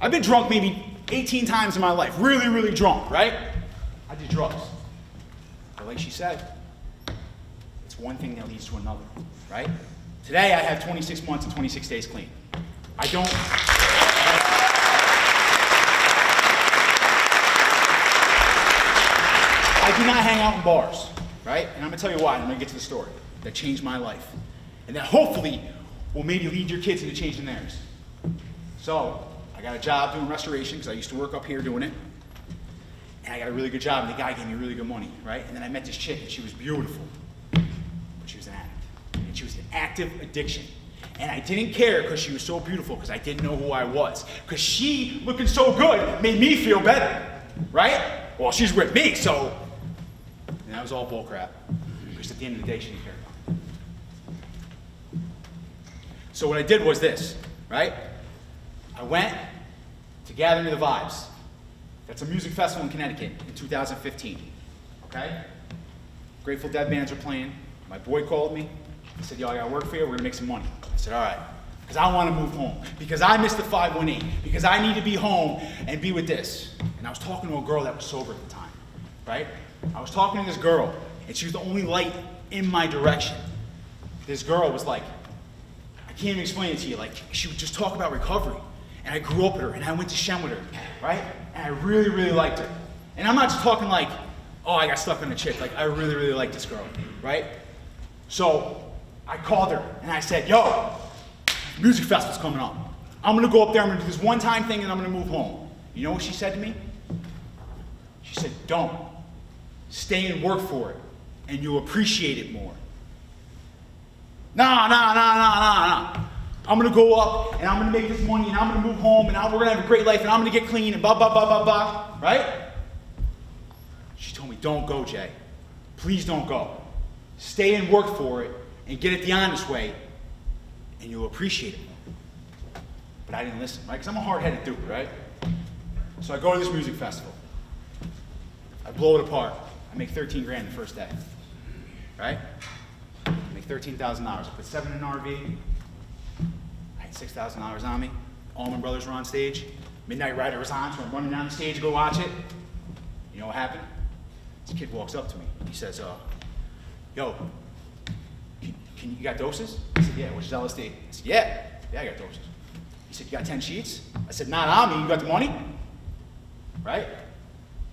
I've been drunk maybe 18 times in my life, really, really drunk, right? I did drugs. But like she said, it's one thing that leads to another, right? Today I have 26 months and 26 days clean. I don't. I do not hang out in bars, right? And I'm gonna tell you why, I'm gonna get to the story that changed my life. And that hopefully will maybe lead your kids into changing theirs. So, I got a job doing restoration, because I used to work up here doing it. And I got a really good job, and the guy gave me really good money, right? And then I met this chick, and she was beautiful. But she was an addict. And she was an active addiction. And I didn't care because she was so beautiful, because I didn't know who I was. Because she, looking so good, made me feel better, right? Well, she's with me, so. And that was all bullcrap. Because at the end of the day, she didn't care about. So what I did was this, right? I went to Gathering of the Vibes. That's a music festival in Connecticut in 2015. Okay? Grateful Dead bands are playing. My boy called me. He said, Yo, I got work for you. We're going to make some money. I said, All right. Because I want to move home. Because I missed the 518. Because I need to be home and be with this. And I was talking to a girl that was sober at the time. Right? I was talking to this girl, and she was the only light in my direction. This girl was like, I can't even explain it to you. Like, she would just talk about recovery. And I grew up with her, and I went to Shen with her, right? And I really, really liked her. And I'm not just talking like, oh, I got stuck on a chick. Like, I really, really like this girl, right? So I called her, and I said, yo, music festival's coming up. I'm gonna go up there, I'm gonna do this one time thing, and I'm gonna move home. You know what she said to me? She said, don't. Stay and work for it, and you'll appreciate it more. Nah, nah, nah, nah, nah, nah. I'm gonna go up and I'm gonna make this money and I'm gonna move home and I'm, we're gonna have a great life and I'm gonna get clean and blah, blah, blah, blah, blah. Right? She told me, don't go, Jay. Please don't go. Stay and work for it and get it the honest way and you'll appreciate it more. But I didn't listen, right? Because I'm a hard headed dude, right? So I go to this music festival. I blow it apart. I make 13 grand the first day. Right? I make $13,000. I put seven in an RV. I had $6,000 on me. Allman Brothers were on stage. Midnight Rider was on, so I'm running down the stage to go watch it. You know what happened? This kid walks up to me. He says, uh, yo, can, can you got doses? I said, yeah, which is LSD? I said, yeah, yeah, I got doses. He said, you got 10 sheets? I said, not on me, you got the money? Right?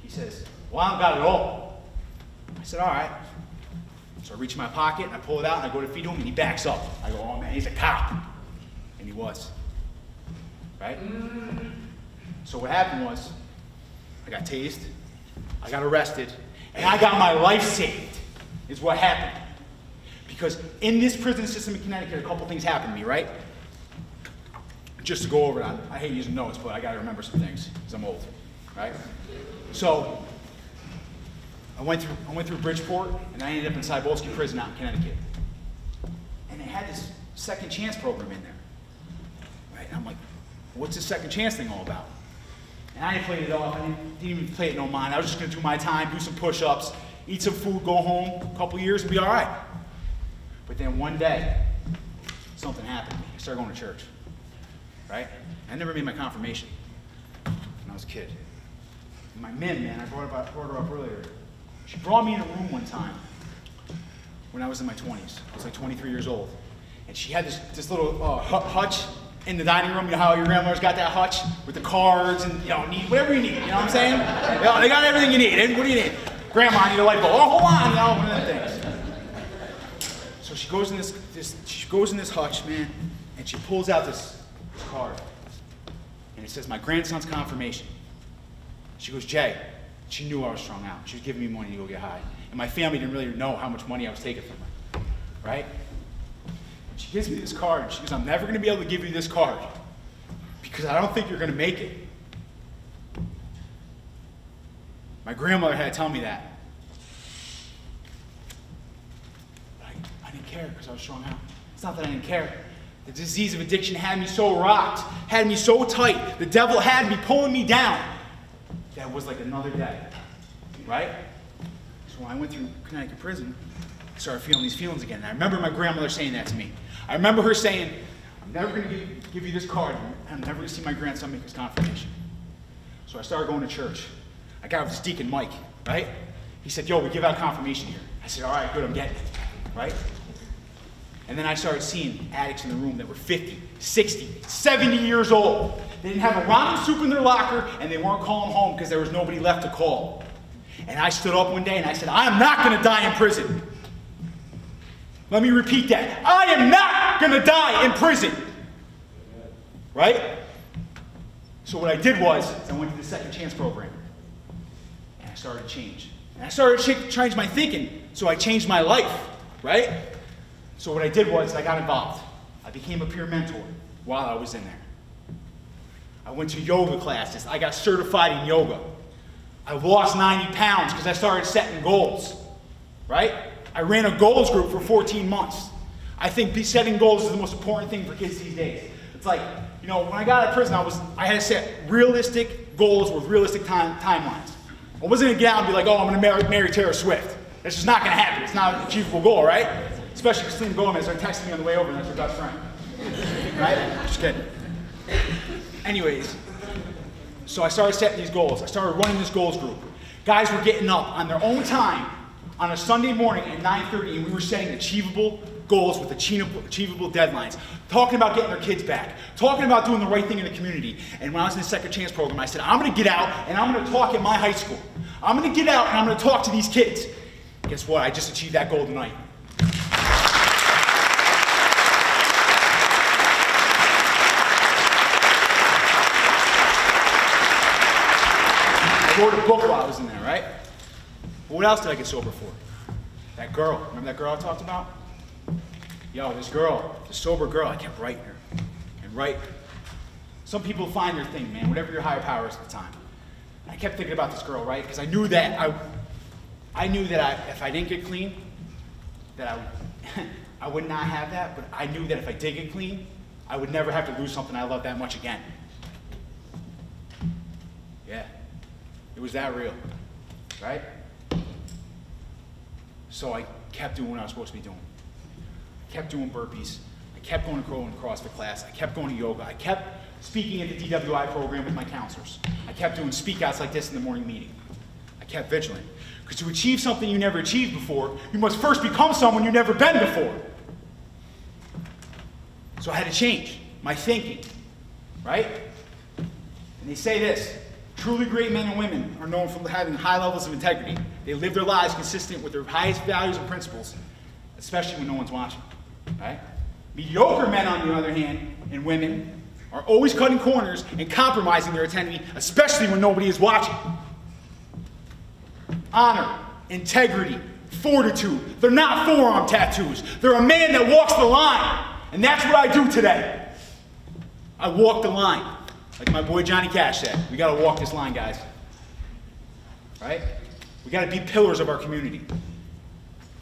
He says, well, I don't got it all. I said, all right. So I reach in my pocket and I pull it out and I go to feed him and he backs up. I go, oh man, he's a cop. And he was. Right? So what happened was, I got tased, I got arrested, and I got my life saved, is what happened. Because in this prison system in Connecticut, a couple things happened to me, right? Just to go over that, I hate using notes, but I gotta remember some things, because I'm old, right? So, I went through, I went through Bridgeport, and I ended up in Cybulski Prison out in Connecticut. And they had this second chance program in there. I'm like, what's this second chance thing all about? And I didn't play it off. I didn't, didn't even play it no mind. I was just gonna do my time, do some push-ups, eat some food, go home, a couple years, be all right. But then one day, something happened. I started going to church. Right? I never made my confirmation when I was a kid. And my Mim, man, I brought, about, brought her up earlier. She brought me in a room one time when I was in my 20s. I was like 23 years old. And she had this, this little uh, hutch in the dining room. You know how your grandmother's got that hutch with the cards and, you know, need whatever you need. You know what I'm saying? You know, they got everything you need. And what do you need? Grandma, I need a light bulb. Oh, hold on, you know, one of them things. So she goes in this, this, she goes in this hutch, man, and she pulls out this, this card. And it says, my grandson's confirmation. She goes, Jay, she knew I was strung out. She was giving me money to go get high. And my family didn't really know how much money I was taking from her, right? She gives me this card. She goes, I'm never going to be able to give you this card because I don't think you're going to make it. My grandmother had to tell me that. But I, I didn't care because I was strung out. It's not that I didn't care. The disease of addiction had me so rocked, had me so tight. The devil had me pulling me down. That was like another day, right? So when I went through Connecticut prison, I started feeling these feelings again. And I remember my grandmother saying that to me. I remember her saying, I'm never going to give, you this card, I'm never going to see my grandson make his confirmation. So I started going to church. I got with this deacon, Mike, right? He said, yo, we give out confirmation here. I said, all right, good, I'm getting it, right? And then I started seeing addicts in the room that were 50, 60, 70 years old. They didn't have a ramen soup in their locker, and they weren't calling home because there was nobody left to call. And I stood up one day and I said, I am not going to die in prison. Let me repeat that. I am not going to die in prison. Right? So what I did was, I went to the second chance program. And I started to change. And I started to change my thinking, so I changed my life. Right? So what I did was I got involved. I became a peer mentor while I was in there. I went to yoga classes. I got certified in yoga. I lost 90 pounds because I started setting goals. Right? I ran a goals group for 14 months. I think setting goals is the most important thing for kids these days. It's like, you know, when I got out of prison, I was I had to set realistic goals with realistic time, timelines. I wasn't gonna get out and be like, oh, I'm gonna marry, marry Taylor Swift. That's just not gonna happen. It's not an achievable goal, right? Especially because Selena Gomez are texting me on the way over, and that's her best friend. Right? Just kidding. Anyways, so I started setting these goals. I started running this goals group. Guys were getting up on their own time on a Sunday morning at 9:30, and we were setting achievable goals with achievable, achievable deadlines. Talking about getting their kids back. Talking about doing the right thing in the community. And when I was in the second chance program, I said, I'm going to get out and I'm going to talk at my high school. I'm going to get out and I'm going to talk to these kids. Guess what? I just achieved that goal tonight. I wrote a book while I was in there, right? But what else did I get sober for? That girl. Remember that girl I talked about? Yo, this girl, the sober girl, I kept writing her and writing. Some people find their thing, man, whatever your higher power is at the time. I kept thinking about this girl, right? Because I knew that I, I knew that I, if I didn't get clean, that I, I would not have that. But I knew that if I did get clean, I would never have to lose something I loved that much again. Yeah, it was that real, right? So I kept doing what I was supposed to be doing. I kept doing burpees. I kept going to CrossFit class. I kept going to yoga. I kept speaking at the DWI program with my counselors. I kept doing speak outs like this in the morning meeting. I kept vigilant. Because to achieve something you never achieved before, you must first become someone you've never been before. So I had to change my thinking, right? And they say this truly great men and women are known for having high levels of integrity. They live their lives consistent with their highest values and principles, especially when no one's watching. Right? Mediocre men, on the other hand, and women, are always cutting corners and compromising their integrity, especially when nobody is watching. Honor, integrity, fortitude. They're not forearm tattoos. They're a man that walks the line. And that's what I do today. I walk the line. Like my boy Johnny Cash said, we gotta walk this line, guys. Right? We gotta be pillars of our community.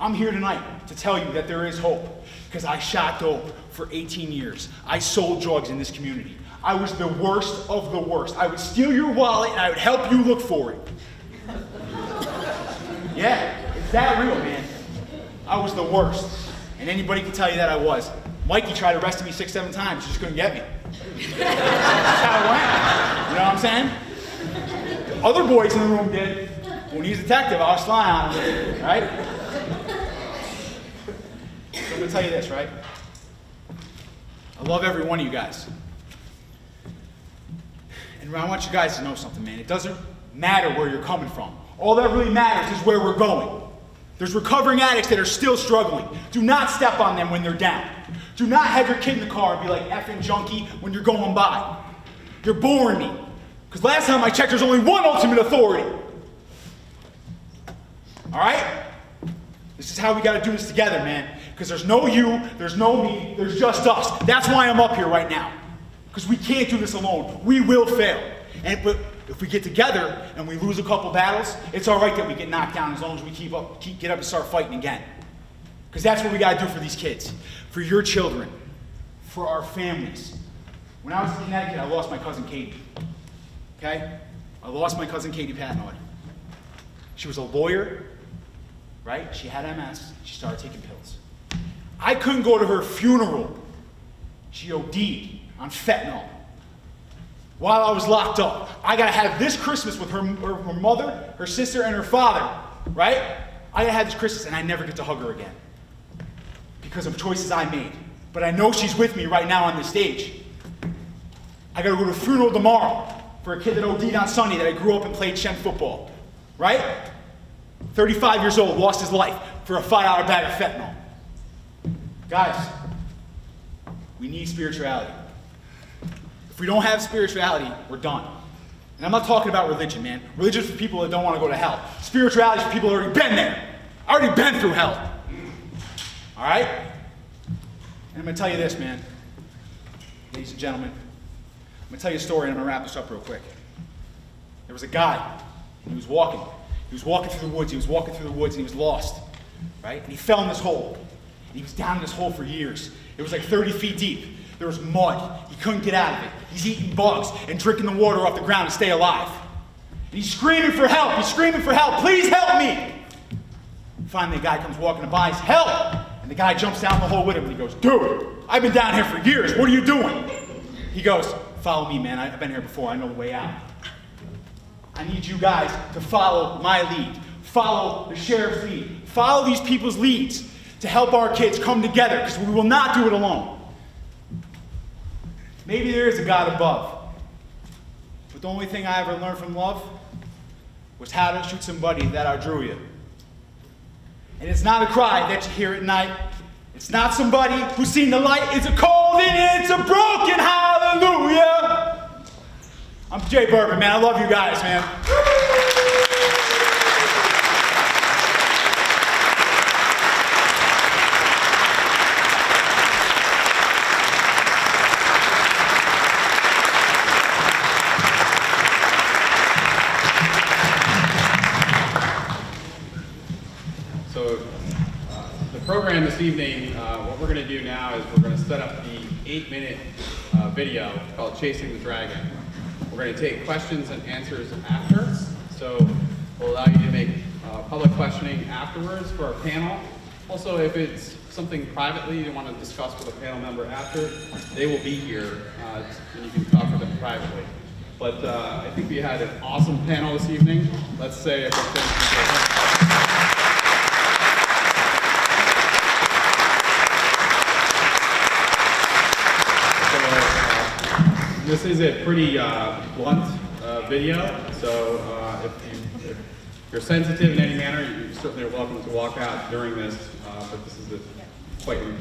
I'm here tonight to tell you that there is hope because I shot dope for 18 years. I sold drugs in this community. I was the worst of the worst. I would steal your wallet and I would help you look for it. Yeah, it's that real, man. I was the worst. And anybody can tell you that I was. Mikey tried to arrest me six, seven times, just couldn't get me. That's how it went. You know what I'm saying? Other boys in the room did. When he's a detective, I was flying on him, right? So I'm gonna tell you this, right? I love every one of you guys. And I want you guys to know something, man. It doesn't matter where you're coming from. All that really matters is where we're going. There's recovering addicts that are still struggling. Do not step on them when they're down. Do not have your kid in the car and be like effing junkie when you're going by. You're boring me. Because last time I checked, there's only one ultimate authority. All right? This is how we got to do this together, man. Because there's no you, there's no me, there's just us. That's why I'm up here right now. Because we can't do this alone. We will fail. And but if we get together and we lose a couple battles, it's all right that we get knocked down as long as we keep up, keep, get up and start fighting again. Because that's what we got to do for these kids, for your children, for our families. When I was in Connecticut, I lost my cousin Katie. Okay? I lost my cousin Katie Patnoy. She was a lawyer, right? She had MS. She started taking pills. I couldn't go to her funeral. She OD'd on fentanyl while I was locked up. I got to have this Christmas with her, her, her, mother, her sister, and her father, right? I got to have this Christmas, and I never get to hug her again because of choices I made. But I know she's with me right now on this stage. I got to go to a funeral tomorrow for a kid that OD'd on Sunday that I grew up and played Shen football, right? 35 years old, lost his life for a five-hour bag of fentanyl. Guys, we need spirituality. If we don't have spirituality, we're done. And I'm not talking about religion, man. Religion is for people that don't want to go to hell. Spirituality is for people that already been there. Already been through hell. All right? And I'm going to tell you this, man. Ladies and gentlemen. I'm going to tell you a story and I'm going to wrap this up real quick. There was a guy, he was walking. He was walking through the woods. He was walking through the woods and he was lost. Right? And he fell in this hole. And he was down in this hole for years. It was like 30 feet deep. There was mud. He couldn't get out of it. He's eating bugs and drinking the water off the ground to stay alive. And he's screaming for help. He's screaming for help. Please help me. Finally, a guy comes walking by. He's help. And the guy jumps down the hole with him and he goes, Dude, I've been down here for years. What are you doing? He goes, Follow me, man. I've been here before. I know the way out. I need you guys to follow my lead. Follow the sheriff's lead. Follow these people's leads to help our kids come together because we will not do it alone. Maybe there is a God above. But the only thing I ever learned from love was how to shoot somebody that outdrew you. And it's not a cry that you hear at night. It's not somebody who's seen the light. It's a cold and it's a broken hallelujah. I'm Jay Bourbon, man. I love you guys, man. This evening, uh, what we're going to do now is we're going to set up the eight-minute uh, video called Chasing the Dragon. We're going to take questions and answers after. So we'll allow you to make uh, public questioning afterwards for our panel. Also, if it's something privately you want to discuss with a panel member after, they will be here uh, and you can talk to them privately. But uh, I think we had an awesome panel this evening. Let's say a quick thank you. So, uh, this is a pretty uh, blunt uh, video, so uh, if you, you're sensitive in any manner, you certainly are welcome to walk out during this, uh, but this is a quite important